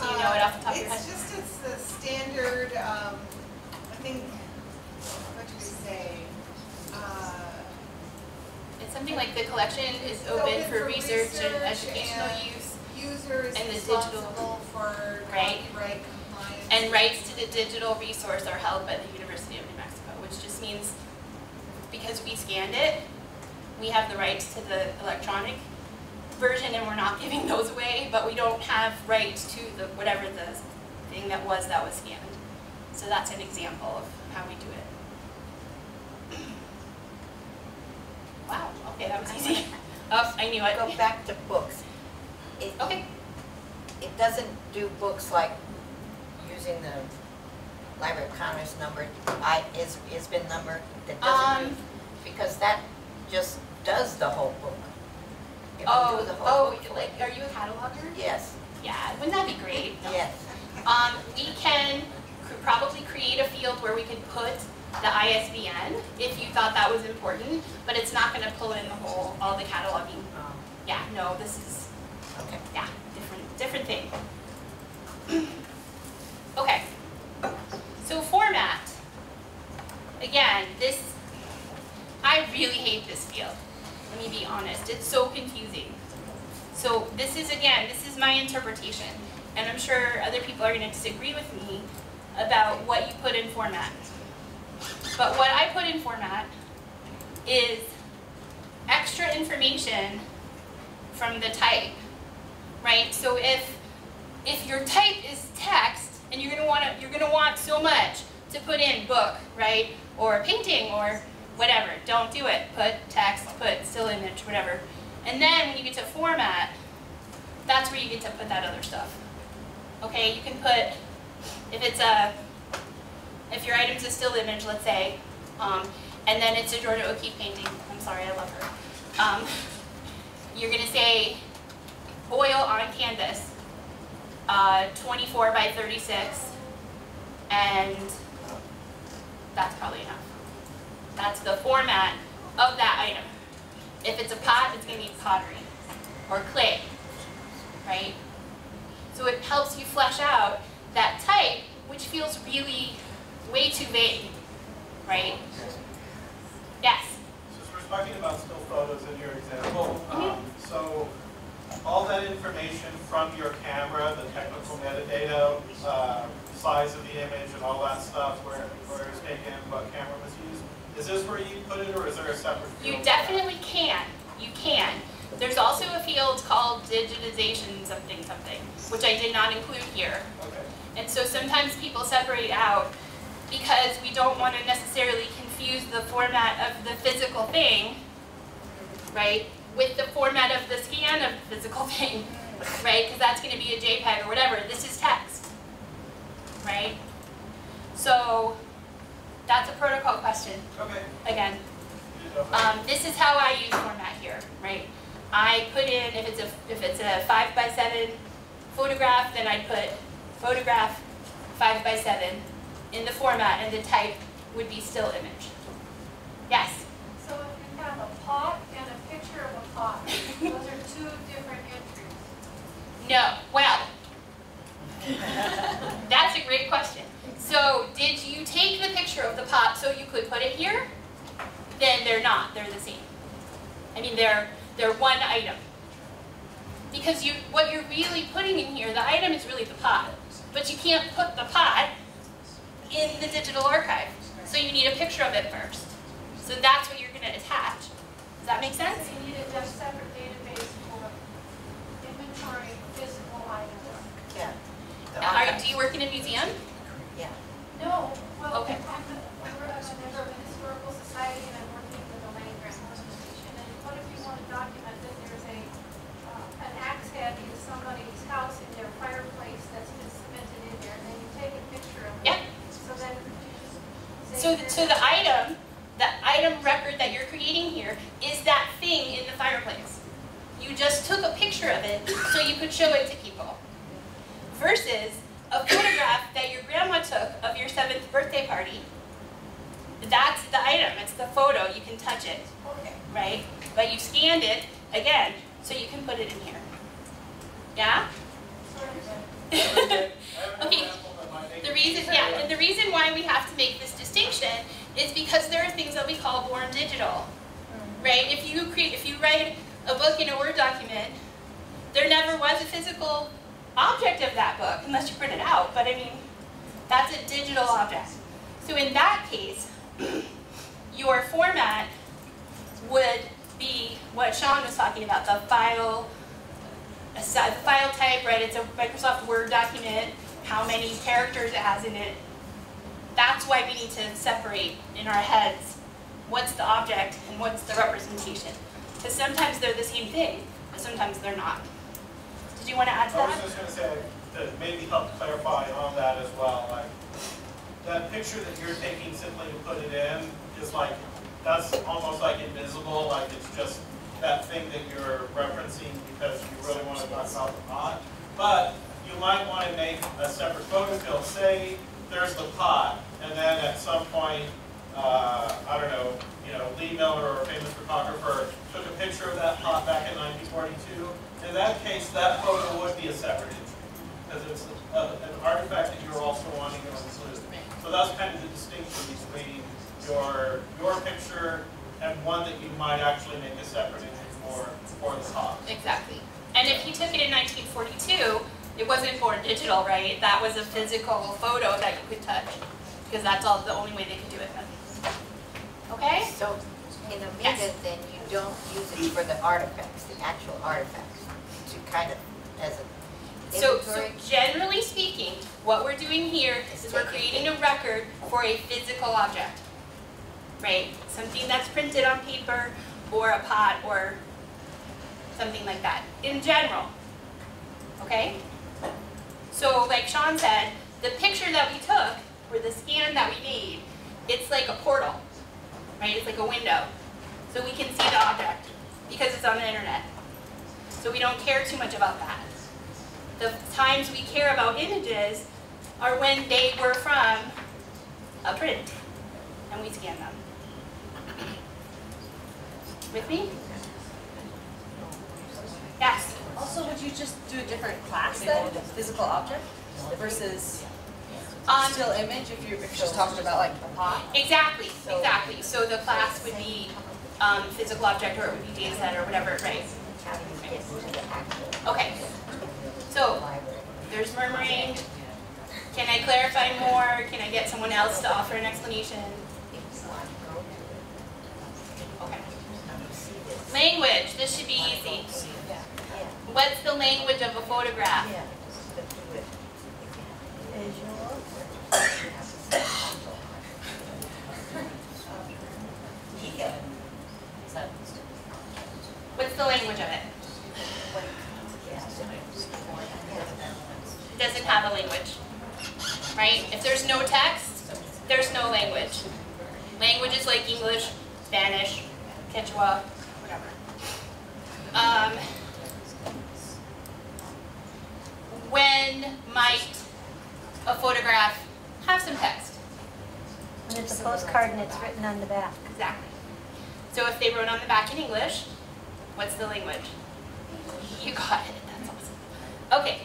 Do you know it off the top of your head? It's just, it's the standard, um, I think, what do we say? Uh, It's something like the collection is open open for for research and educational and use. User is And the digital- for Right. copyright compliance. And rights to the digital resource are held by the University of New Mexico, which just means because we scanned it, we have the rights to the electronic version and we're not giving those away, but we don't have rights to the whatever the thing that was that was scanned. So that's an example of how we do it. Wow, okay, that was easy. Oh, I knew it. Go back to books. It, Okay. it doesn't do books like using the Library of Congress number, I, is, ISBN number, that doesn't do, Um, because that just does the whole book. It will Oh, do the whole oh, book for like, you. are you a cataloger? Yes, Yeah, wouldn't that be great? yes. Um, we can cr- probably create a field where we could put the ISBN if you thought that was important, but it's not gonna pull in the whole, all the cataloging. Um, Yeah, no, this is, Okay. yeah, different, different thing. Okay, so format. Again, this, I really hate this field. Let me be honest, it's so confusing. So this is, again, this is my interpretation, and I'm sure other people are gonna disagree with me about what you put in format. But what I put in format is extra information from the type, right? So if, if your type is text, and you're gonna wanna, you're gonna want so much to put in book, right? Or painting, or whatever, don't do it. Put text, put still image, whatever. And then when you get to format, that's where you get to put that other stuff. Okay, you can put, if it's a, if your item's a still image, let's say, um, and then it's a Georgia O'Keeffe painting, I'm sorry, I love her. Um, you're gonna say oil on canvas, uh, 24 by 36, and that's probably enough. That's the format of that item. If it's a pot, it's gonna be pottery or clay, right? So it helps you flesh out that type, which feels really way too vague, right? Yes. Since we're talking about still photos in your example, um, so all that information from your camera, the technical metadata, uh, size of the image and all that stuff, where, where it's taken, what camera was used, is this where you put it or is there a separate field? You definitely can. You can. There's also a field called digitization something something, which I did not include here. Okay. And so sometimes people separate out because we don't want to necessarily confuse the format of the physical thing, right, with the format of the scan of the physical thing, right? Because that's going to be a JPEG or whatever. This is text, right? So that's a protocol question. Okay. Again. Um, this is how I use format here, right? I put in, if it's a, if it's a five by seven photograph, then I put photograph five by seven in the format and the type would be still image. Yes? So if you have a pot No, well, that's a great question. So did you take the picture of the pot so you could put it here? Then they're not, they're the same. I mean, they're, they're one item. Because you, what you're really putting in here, the item is really the pot, but you can't put the pot in the digital archive. So you need a picture of it first. So that's what you're gonna attach. Does that make sense? So you need a separate database for inventory physical items. Yeah. The Are, do you work in a museum? Yeah. No, well, Okay. I'm a member of a historical society and I'm physical photo that you could touch, because that's all the only way they could do it then. Okay? So in a Yes. minute, then you don't use it for the artifacts, the actual artifacts, to kind of, as a So, so generally speaking, what we're doing here is we're creating a record for a physical object, right? Something that's printed on paper or a pot or something like that, in general, okay? So like Sean said, the picture that we took, or the scan that we made, it's like a portal, right? It's like a window. So we can see the object because it's on the internet. So we don't care too much about that. The times we care about images are when they were from a print and we scan them. With me? Also, would you just do a different class then, physical object versus Um, still image if you're, if you're just talking about like a pot? Exactly, exactly. So the class would be um, physical object or it would be data set or whatever, right? Okay. So there's murmuring. Can I clarify more? Can I get someone else to offer an explanation? Okay. Language, this should be easy. What's the language of a photograph? Visual. What's the language of it? It doesn't have a language, right? If there's no text, there's no language. Languages like English, Spanish, Quechua, whatever. Um, when might a photograph have some text? And it's a postcard and it's written on the back. Exactly. So if they wrote on the back in English, what's the language? You got it, that's awesome. Okay,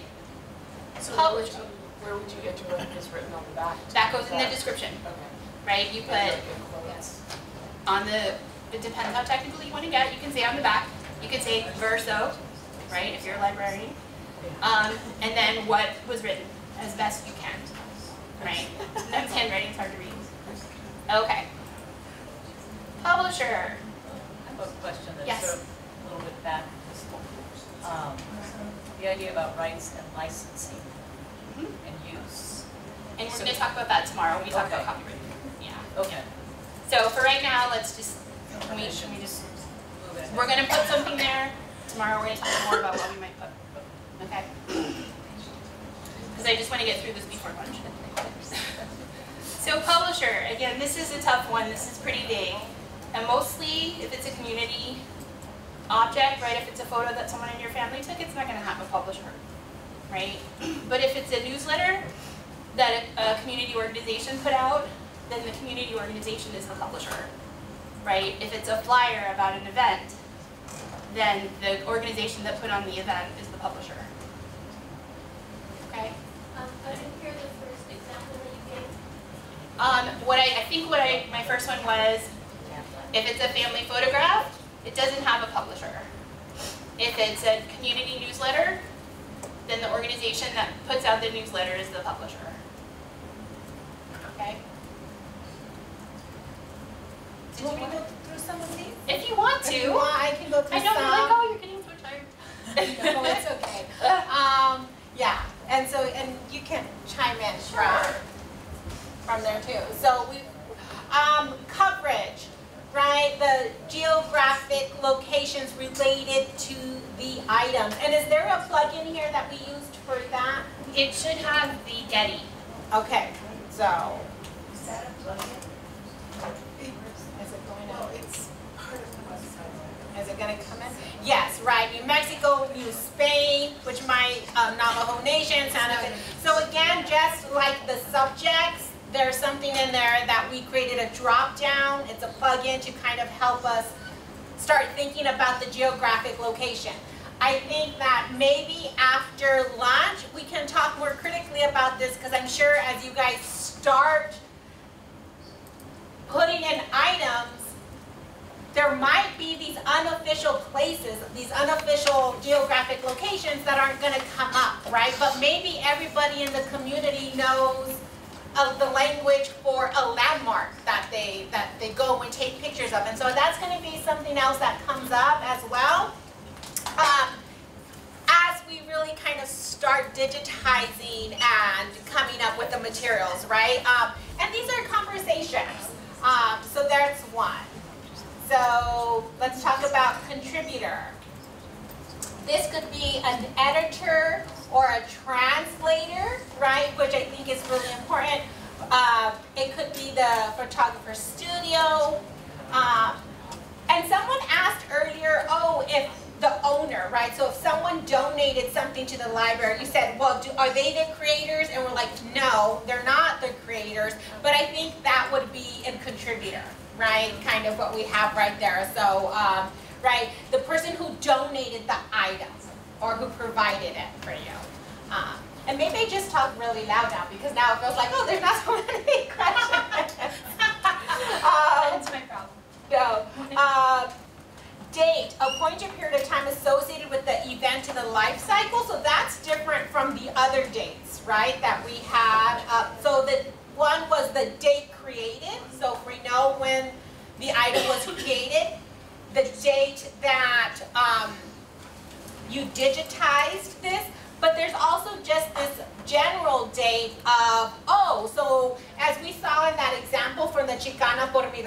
So Publish- where would you- where would you get to what is written on the back? that goes in the description, Okay. right? You put Like on the, it depends how technical you want to get, you can say on the back, you could say verso, right, if you're a librarian. Um, and then what was written, as best you can, right? Sometimes handwriting's hard to read. Okay. Publisher, I have a question that's Yes. sort of a little bit back. Um, The idea about rights and licensing Mhm. and use. and we're gonna talk about that tomorrow when we talk about copyright. Yeah. Okay. So for right now, let's just, can we, can we just, Move it. we're gonna put something there, tomorrow we're gonna talk more about what we might put, okay? Because I just wanna get through this before lunch. So publisher, again, this is a tough one, this is pretty big. And mostly, if it's a community object, right, if it's a photo that someone in your family took, it's not gonna have a publisher, right? But if it's a newsletter that a, a community organization put out, then the community organization is the publisher, right? If it's a flyer about an event, then the organization that put on the event is the publisher. Okay? Um, I didn't hear the first example that you gave. Um, what I, I think what I, my first one was, if it's a family photograph, it doesn't have a publisher. If it's a community newsletter, then the organization that puts out the newsletter is the publisher. okay? Do you want me to go through some of these? If you want If you to. want, I can go through I know, some. you're like, oh, you're getting so tired. No, it's okay. Um, yeah, and so, and you can chime in from, from there too. So we, um, coverage, right? The geographic locations related to the items. And is there a plug-in here that we used for that? It should have the Getty. Okay, so, Is that a plug-in? is it going Well, to, it's part of the website. is it gonna come in? Yes, right, New Mexico, New Spain, which my um, Navajo Nation, Santa Fe. So again, just like the subjects, there's something in there that we created a drop down. It's a plug-in to kind of help us start thinking about the geographic location. I think that maybe after lunch, we can talk more critically about this because I'm sure as you guys start putting in items, there might be these unofficial places, these unofficial geographic locations that aren't gonna come up, right? But maybe everybody in the community knows of the language for a landmark that they, that they go and take pictures of. And so that's gonna be something else that comes up as well. Um, as we really kind of start digitizing and coming up with the materials, right? Um, and these are conversations. Um, so that's one. So let's talk about contributor. This could be an editor or a translator, right? Which I think is really important. Uh, it could be the photographer studio. Um, and someone asked earlier, oh, if the owner, right? So if someone donated something to the library, you said, well, do, are they the creators? And we're like, no, they're not the creators. But I think that would be a contributor, right? Kind of what we have right there. So, um, right, the person who donated the item or who provided it for you. Um, and maybe I just talk really loud now because now it feels like, oh, there's not so many questions. um, That's my problem. no. Uh, date, appointed period of time associated with the event in the life cycle. So that's different from the other dates, right, that we had. Uh, so the one was the date created. So if we know when the item was created, the date that um, you digitized this, but there's also just this general date of, oh, so as we saw in that example from the Chicana por with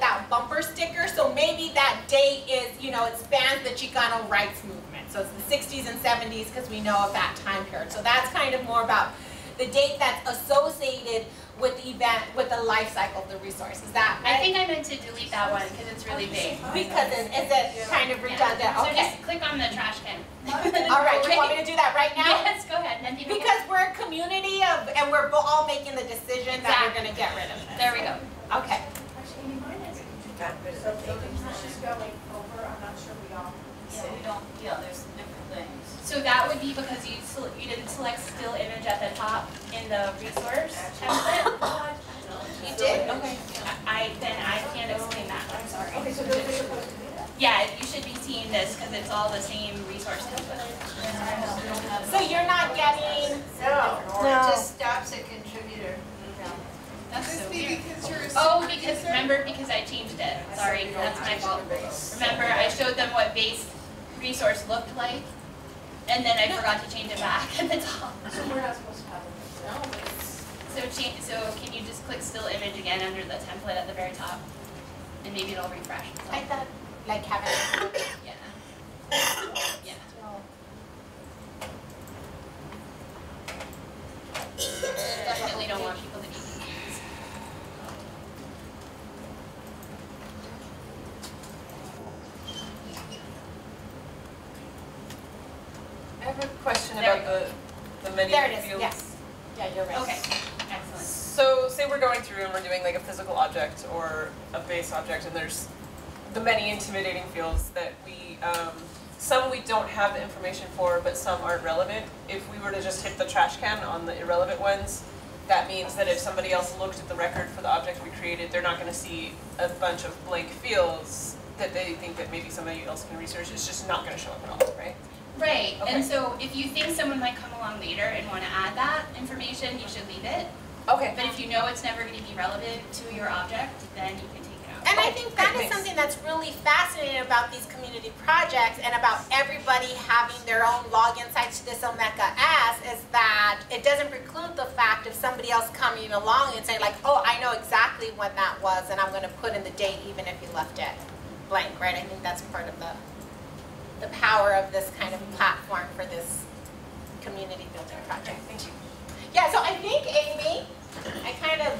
that bumper sticker, so maybe that date is, you know, it spans the Chicano rights movement. So it's the 60s and 70s because we know of that time period. So that's kind of more about the date that's associated with the event, with the life cycle of the resource. Is that I think I meant to delete that one because it's really big. Because it, is it kind of redundant? So Okay. just click on the trash can. All right, you want me to do that right now? Yes, go ahead. And then people- Because we're a community of, and we're all making the decision that we're gonna get rid of it. There we go. Okay. Actually, mine is something that's going over, I'm not sure we all. Yeah, we don't, yeah, there's some different things. So that would be because you you didn't select still image at the top in the resource template. You did? Okay. I, then I can't explain that, I'm sorry. Okay, so those are supposed to be that? Yeah, you should be seeing this because it's all the same resource template. So you're not getting, No, No. it just stops at contributor. That's so be weird. because Oh, because, remember, because I changed it, sorry, that's my fault. Remember, I showed them what base resource looked like, and then I forgot to change it back at the top. So we're not supposed to have them. So change, so can you just click still image again under the template at the very top? And maybe it'll refresh I thought, like having, Yeah. Yeah. Definitely don't want people to be have a question There about the, the many there it is, fields. yes. Yeah, you're right. Okay, excellent. So say we're going through and we're doing like a physical object or a base object and there's the many intimidating fields that we, um, some we don't have the information for, but some aren't relevant. If we were to just hit the trash can on the irrelevant ones, that means that if somebody else looked at the record for the object we created, they're not gonna see a bunch of blank fields that they think that maybe somebody else can research, it's just not gonna show up at all, right? Right, Okay. and so if you think someone might come along later and wanna add that information, you should leave it. Okay. But if you know it's never gonna be relevant to your object, then you can take it out. And I think that is Thanks. something that's really fascinating about these community projects and about everybody having their own login sites to this Omeka S is that it doesn't preclude the fact of somebody else coming along and saying like, oh, I know exactly when that was and I'm gonna put in the date even if you left it blank, right? I think that's part of the, the power of this kind of platform for this community building project. Thank you. Yeah, so I think Amy, I kind of,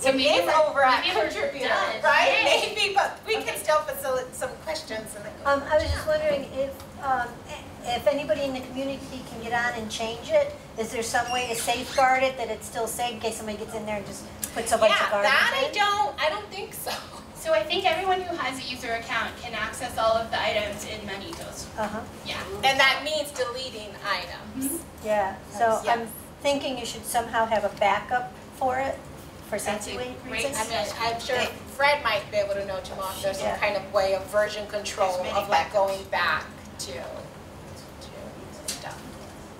So it maybe over at maybe we're contributor, right? Yay. Maybe, but we can still facilitate some questions and then go. Um, I was just wondering if, um, if anybody in the community can get on and change it? Is there some way to safeguard it, that it's still safe in case somebody gets in there and just puts a bunch of Yeah, garbage in? that I don't, I don't think so. So I think everyone who has a user account can access all of the items in Manitos. Uh-huh, Yeah. And that means deleting items. yeah, so Yeah. I'm thinking you should somehow have a backup for it, for That's safety reasons. I mean, I'm sure Fred might be able to know tomorrow if there's some kind of way of version control of like going back to, to stuff.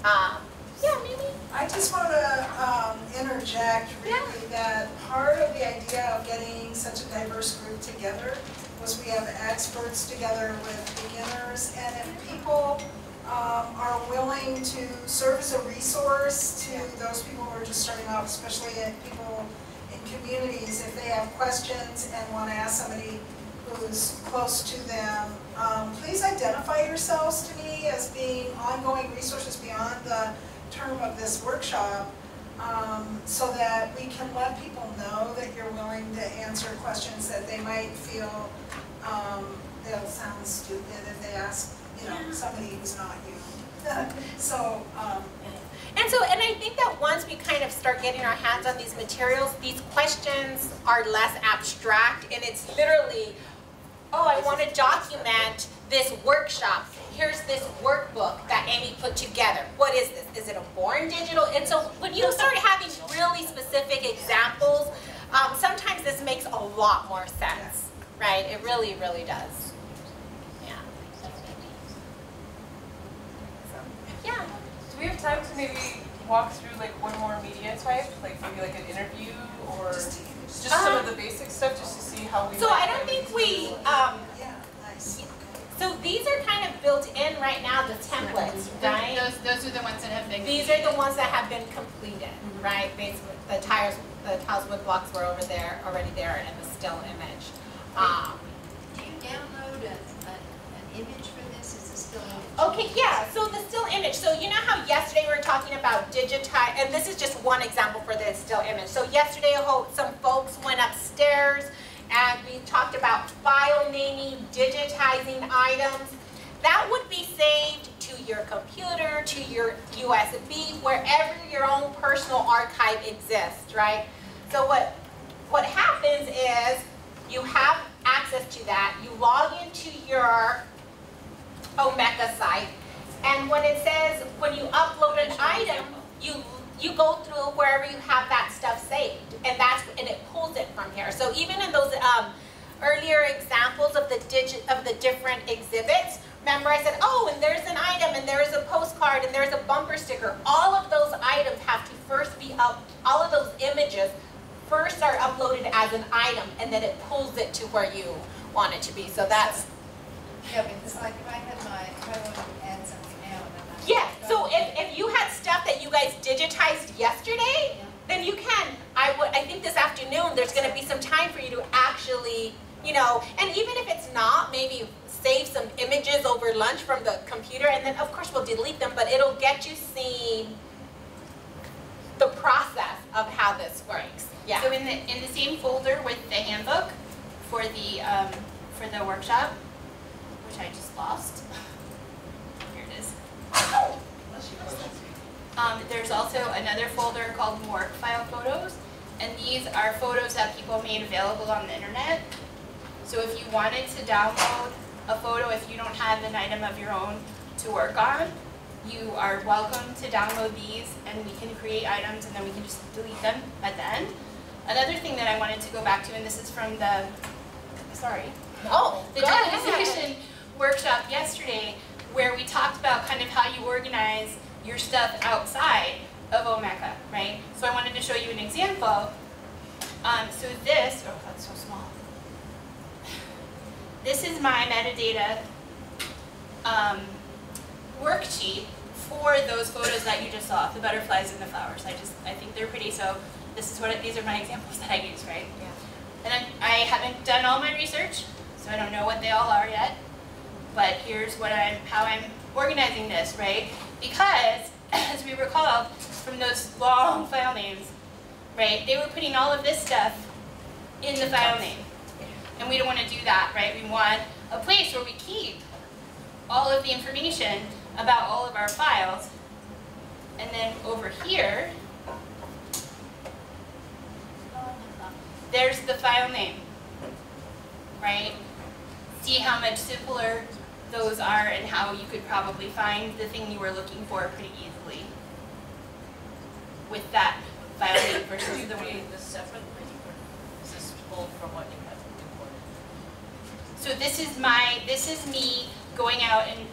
Um, yeah, maybe. I just want to um, interject really that part of the idea of getting such a diverse group together was we have experts together with beginners, and if people um, are willing to serve as a resource to those people who are just starting out, especially in people in communities, if they have questions and want to ask somebody who's close to them, um, please identify yourselves to me as being ongoing resources beyond the term of this workshop, um, so that we can let people know that you're willing to answer questions that they might feel, um, they'll sound stupid if they ask, you know, somebody who's not you. So, um, And so, and I think that once we kind of start getting our hands on these materials, these questions are less abstract and it's literally, oh, I want to document this workshop. Here's this workbook that Amy put together. What is this? Is it a born digital? And so when you start having really specific examples, um, sometimes this makes a lot more sense, right? It really, really does. Yeah. Yeah. Do we have time to maybe walk through like one more media type, like maybe like an interview or just some of the basic stuff, just to see how we. So I don't think we, um. So these are kind of built in right now, the templates, right? Those, those are the ones that have been. These are the ones that have been completed, right? Basically, the tires, the tiles wood blocks were over there, already there in the still image. Um, Do you download an, an, an image for this? Is it still image? Okay, yeah, so the still image, so you know how yesterday we were talking about digitize, and this is just one example for the still image. So yesterday, some folks went upstairs and we talked about file naming, digitizing items. That would be saved to your computer, to your USB, wherever your own personal archive exists, right? So what, what happens is you have access to that, you log into your Omeka site. And when it says, when you upload an item, you, you go through wherever you have that stuff saved. And that's, and it pulls it from here. So even in those um, earlier examples of the digit, of the different exhibits, remember I said, oh, and there's an item, and there's a postcard, and there's a bumper sticker. All of those items have to first be up, all of those images first are uploaded as an item, and then it pulls it to where you want it to be. So that's, Yeah, because like if I had my, if I wanted to add something now and then I. Yeah, so if, if you had stuff that you guys digitized yesterday, then you can, I would, I think this afternoon, there's gonna be some time for you to actually, you know, and even if it's not, maybe save some images over lunch from the computer, and then of course we'll delete them, but it'll get you seeing the process of how this works, yeah. So in the, in the same folder with the handbook for the, um, for the workshop, which I just lost. Here it is. Um, there's also another folder called work file photos, and these are photos that people made available on the internet. So if you wanted to download a photo, if you don't have an item of your own to work on, you are welcome to download these and we can create items and then we can just delete them at the end. Another thing that I wanted to go back to, and this is from the, sorry, Oh, the ahead. workshop yesterday, where we talked about kind of how you organize your stuff outside. of Omeka, right? So I wanted to show you an example. Um, so this, oh, that's so small. This is my metadata um, worksheet for those photos that you just saw, the butterflies and the flowers. I just, I think they're pretty, so this is what, it- these are my examples that I use, right? Yeah. And then I haven't done all my research, so I don't know what they all are yet. But here's what I'm, how I'm organizing this, right? Because, as we recall from those long file names, right, they were putting all of this stuff in the file name. And we don't want to do that, right? We want a place where we keep all of the information about all of our files. And then over here, there's the file name, right? See how much simpler those are and how you could probably find the thing you were looking for pretty easily with that file name versus the the one. this separately, or is this pulled from what you have imported? So this is my, this is me going out and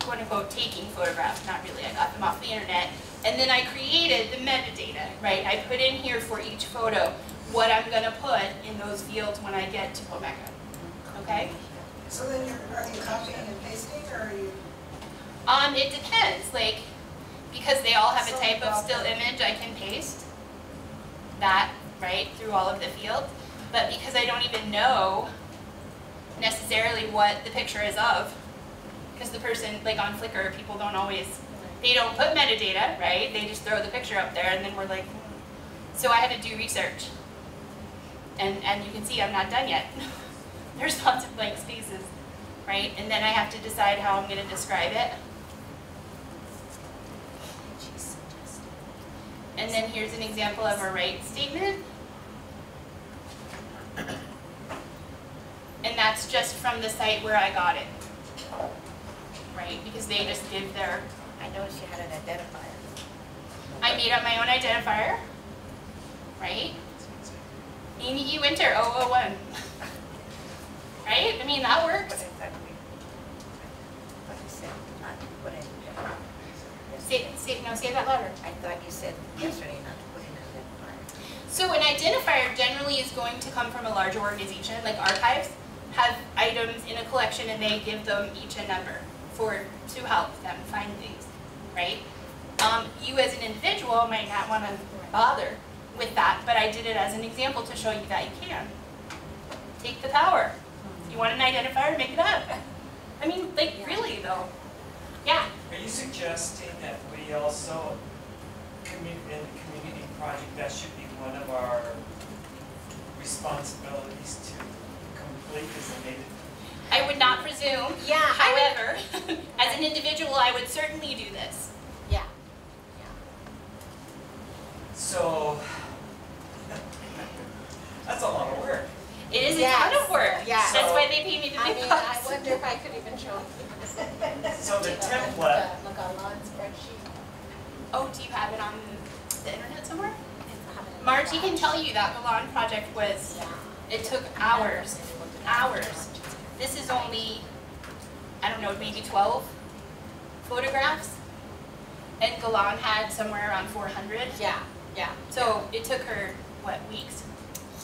quote unquote taking photographs, not really, I got them off the internet. And then I created the metadata, right? I put in here for each photo what I'm gonna put in those fields when I get to Omeka, okay? So then you're, are you copying and pasting, or are you? Um, it depends, like, because they all have a type of still image, I can paste that, right, through all of the fields. But because I don't even know necessarily what the picture is of, because the person, like on Flickr, people don't always, they don't put metadata, right? They just throw the picture up there and then we're like, hmm. so I had to do research. And, and you can see I'm not done yet. There's lots of blank spaces, right? And then I have to decide how I'm gonna describe it. And then here's an example of a right statement. And that's just from the site where I got it. Right, because they just give their, I noticed you had an identifier. I made up my own identifier. Right? Amy E. Winter, 001. Right? I mean, that works. What is that? What you said, not to put in. Say, say, no, say that louder. I thought you said yesterday not to put in an identifier. So an identifier generally is going to come from a larger organization, like archives, have items in a collection and they give them each a number for, to help them find things, right? Um, you as an individual might not want to bother with that, but I did it as an example to show you that you can. Take the power. You want an identifier, make it up. I mean, like, really though. Yeah, Are you suggesting that we also, commu- in the community project, that should be one of our responsibilities to complete as a native? I would not presume. Yeah, I would- However, as an individual, I would certainly do this. Yeah. So, that's a lot of work. It is a ton of work. Yes. That's why they pay me the I big mean, bucks. I wonder if I could even show. So the template, Look online spreadsheet. Oh, do you have it on the internet somewhere? Margie can tell you that the lawn project was, it took hours, hours. This is only, I don't know, maybe twelve photographs. And Galan had somewhere around four hundred. Yeah, yeah. So it took her, what, weeks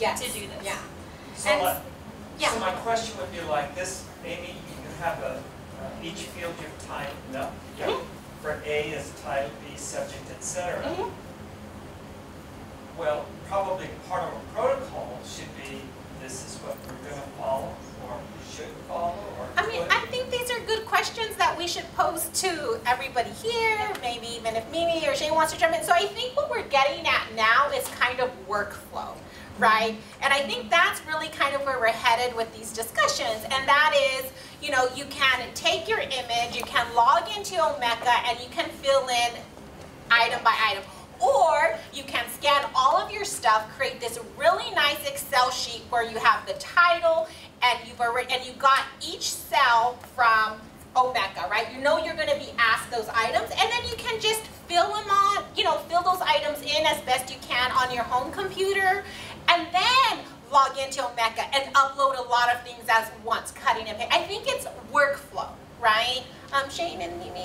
Yes. to do this? Yeah. So And- my, yeah. so my question would be like this, maybe you have a, uh, each field you've titled, no? Mhm. For A is title, B subject, etc. cetera. Mhm. Well, probably part of a protocol should be, this is what we're gonna follow, or should follow, or I mean, could. I think these are good questions that we should pose to everybody here, maybe even if Mimi or Shane wants to jump in. So I think what we're getting at now is kind of workflow, right? And I think that's really kind of where we're headed with these discussions, and that is, you know, you can take your image, you can log into Omeka, and you can fill in item by item. Or you can scan all of your stuff, create this really nice Excel sheet where you have the title and you've already, and you got each cell from Omeka, right? You know you're gonna be asked those items and then you can just fill them on, you know, fill those items in as best you can on your home computer and then log into Omeka and upload a lot of things as once, cutting and pasting. I think it's workflow, right? Um, Shane and Mimi?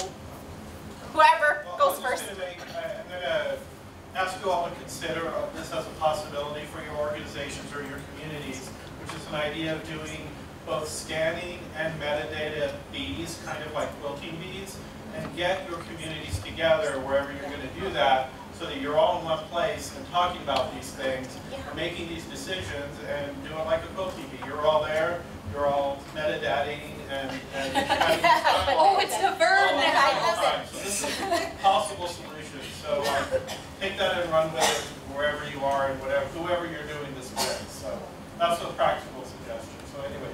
Whoever Well, goes I'm first. gonna make, I- I'm gonna consider uh, this as a possibility for your organizations or your communities, which is an idea of doing both scanning and metadata bees, kind of like quilting bees, and get your communities together wherever you're going to do that, so that you're all in one place and talking about these things, and making these decisions, and doing like a quilting bee. You're all there, you're all metadating and, and having Oh, it's a verb all the now. time, all the time. So this is a possible solution, so like, take that and run with it wherever you are and whatever, whoever you're doing this with, so that's a practical suggestion, so anyway.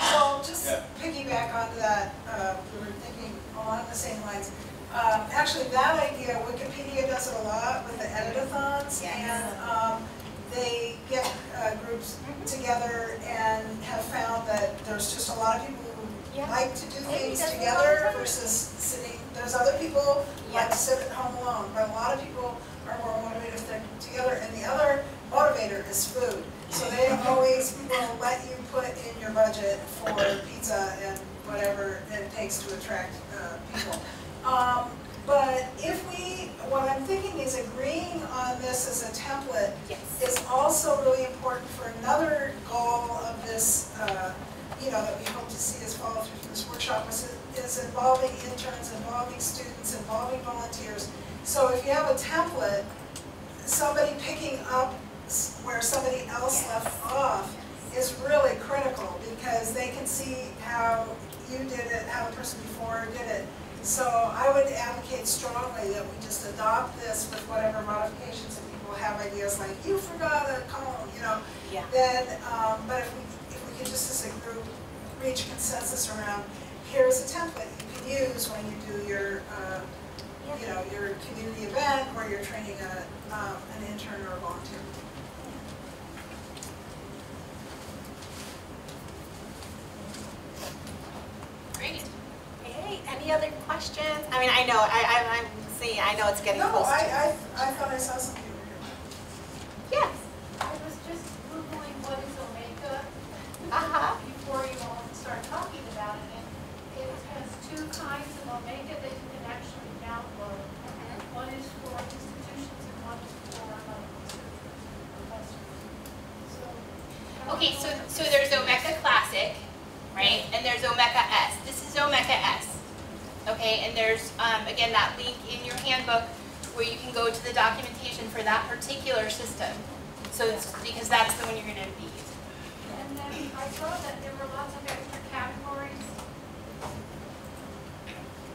So just Yeah. piggyback onto that, uh, we were thinking along the same lines. Um, Actually, that idea, Wikipedia does it a lot with the editathons. And um, they get uh, groups together and have found that there's just a lot of people who like to do things together versus sitting, there's other people who like to sit at home alone. But a lot of people are more motivated if they're together. And the other motivator is food. So they always will let you put in your budget for pizza and whatever it takes to attract uh, people. Um, But if we, what I'm thinking is agreeing on this as a template is also really important for another goal of this, uh, you know, that we hope to see as follow through this workshop, is is involving interns, involving students, involving volunteers. So if you have a template, somebody picking up where somebody else left off is really critical because they can see how you did it, how the person before did it. So I would advocate strongly that we just adopt this with whatever modifications if people have ideas like, you forgot a column, you know. Yeah. Then, um, but if we, if we can just as a group reach consensus around, here's a template you can use when you do your, uh, you know, your community event or you're training a, um, an intern or a volunteer. Great. Hey, any other questions? I mean, I know, I, I, I'm seeing, I know it's getting No, close to. I, I, I thought I saw something over here. Yes. I was just Googling what is Omeka Uh-huh. before you all start talking about it. And it has two kinds of Omeka that you can actually download. One is for institutions and one is for like researchers and professors. So. Okay, so, so there's Omeka Classic, right, and there's Omeka S. This is Omeka S. Okay, and there's, um, again, that link in your handbook where you can go to the documentation for that particular system. So it's, because that's the one you're gonna be using. And then I saw that there were lots of extra categories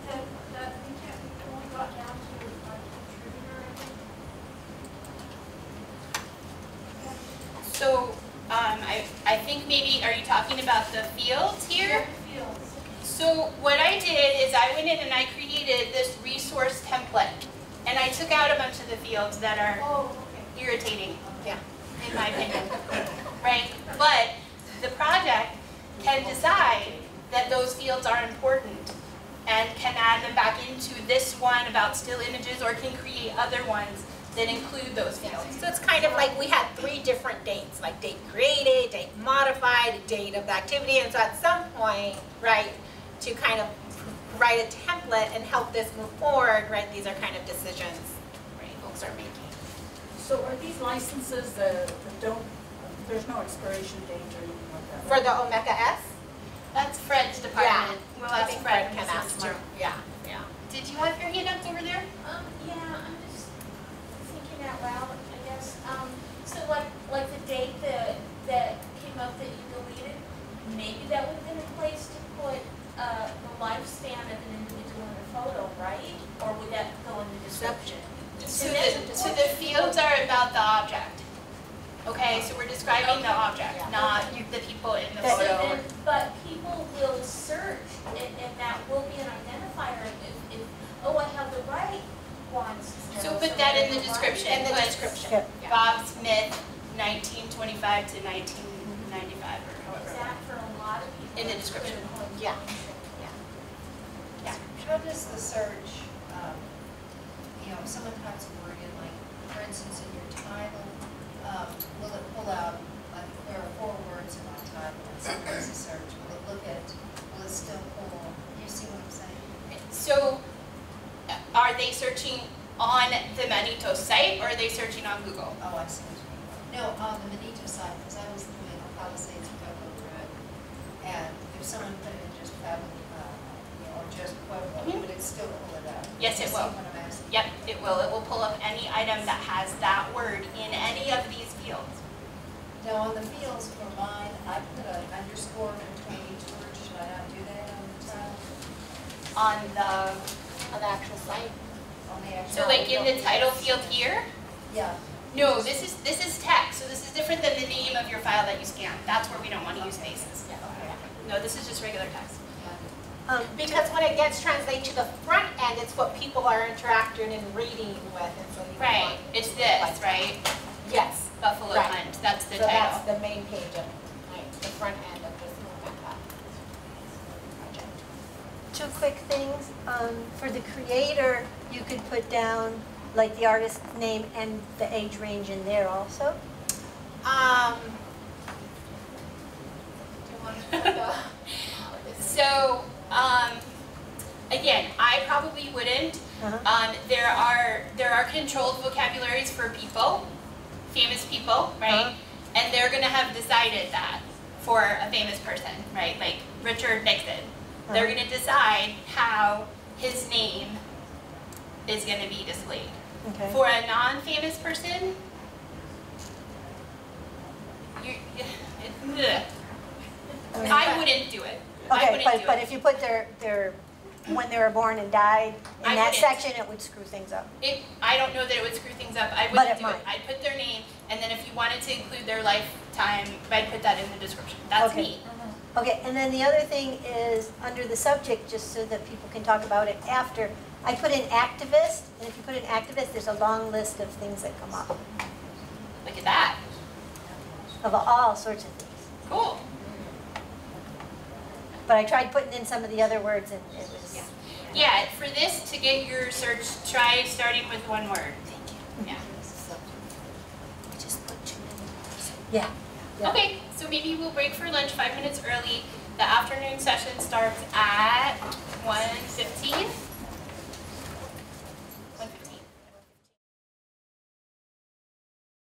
that, that we can't, we only got down to contributor, I think. So, um, I, I think maybe, are you talking about the fields here? Fields. So what I did is I went in and I created this resource template. And I took out a bunch of the fields that are Oh, okay. irritating, yeah, in my opinion, right? But the project can decide that those fields are important and can add them back into this one about still images or can create other ones that include those fields. So it's kind of like we had three different dates, like date created, date modified, date of the activity, and so at some point, right, to kind of write a template and help this move forward, right, these are kind of decisions, right, folks are making. So are these licenses that that don't, there's no expiration date or anything like that? For the Omeka S? That's Fred's department. Well, I that's think Fred Fred can Mrs. ask too, Mark. yeah, yeah. Did you have your hand up over there? Um, yeah, I'm just thinking out loud, I guess. Um, so like, like the date that, that came up that you deleted, maybe that would have been a place to put, uh, the lifespan of an individual in a photo, right? Or would that go in the description? So the, so the fields are about the object. Okay, so we're describing the object, not the people in the So photo. then, but people will search, and, and that will be an identifier if, if, oh, I have the right ones. So put that in the description. In the Put description. Bob Smith, nineteen twenty-five to nineteen ninety-five, or however. That for a lot of people. In the description. Yeah. Yeah. How does the search, um, you know, if someone types a word in, like, for instance, in your title, um, will it pull out, like, there are four words in my title, and someone does a search, will it look at, will it still pull, you see what I'm saying? So, are they searching on the Manito site or are they searching on Google? Oh, I see. No, on the Manito site, because I was doing Palisades and Cocoa Road. And if someone put in just or just Pueblo, Mhm. would it still pull it up? Yes, it will. what I'm asking? Yep, it will. It will pull up any item that has that word in any of these fields. Now, on the fields for mine, I put an underscore between each word, should I not do that on the title? On the, on the actual site. On the actual. So like in the title field here? Yeah. No, this is, this is text, so this is different than the name of your file that you scan. That's where we don't want to use spaces. Yeah. Okay. No, this is just regular text. Um, because when it gets translated to the front end, it's what people are interacting and reading with, and so you Right, it's this, right? Yes. Buffalo Right. Hunt, that's the So that's the main page of, right, the front end of this Mappa project. Two quick things. Um, for the creator, you could put down like the artist's name and the age range in there also. Um. So, um, again, I probably wouldn't. Uh-huh. Um, there are, there are controlled vocabularies for people, famous people, right? Uh-huh. And they're gonna have decided that for a famous person, right? Like Richard Nixon. They're Uh-huh. gonna decide how his name is gonna be displayed. Okay. For a non-famous person. I wouldn't do it. Okay, but, but if you put their, their, when they were born and died in I that wouldn't. section, it would screw things up. It, I don't know that it would screw things up. I But wouldn't do it. might. I'd put their name, and then if you wanted to include their lifetime, I'd put that in the description. That's Okay. me. Mm-hmm. Okay, and then the other thing is, under the subject, just so that people can talk about it after, I put in activist, and if you put in activist, there's a long list of things that come up, Look at that. of all sorts of things. Cool. But I tried putting in some of the other words and it was, Yeah, for this, to get your search, try starting with one word. Thank you. Yeah. yeah. yeah. Okay, so maybe we'll break for lunch five minutes early. The afternoon session starts at 1:15.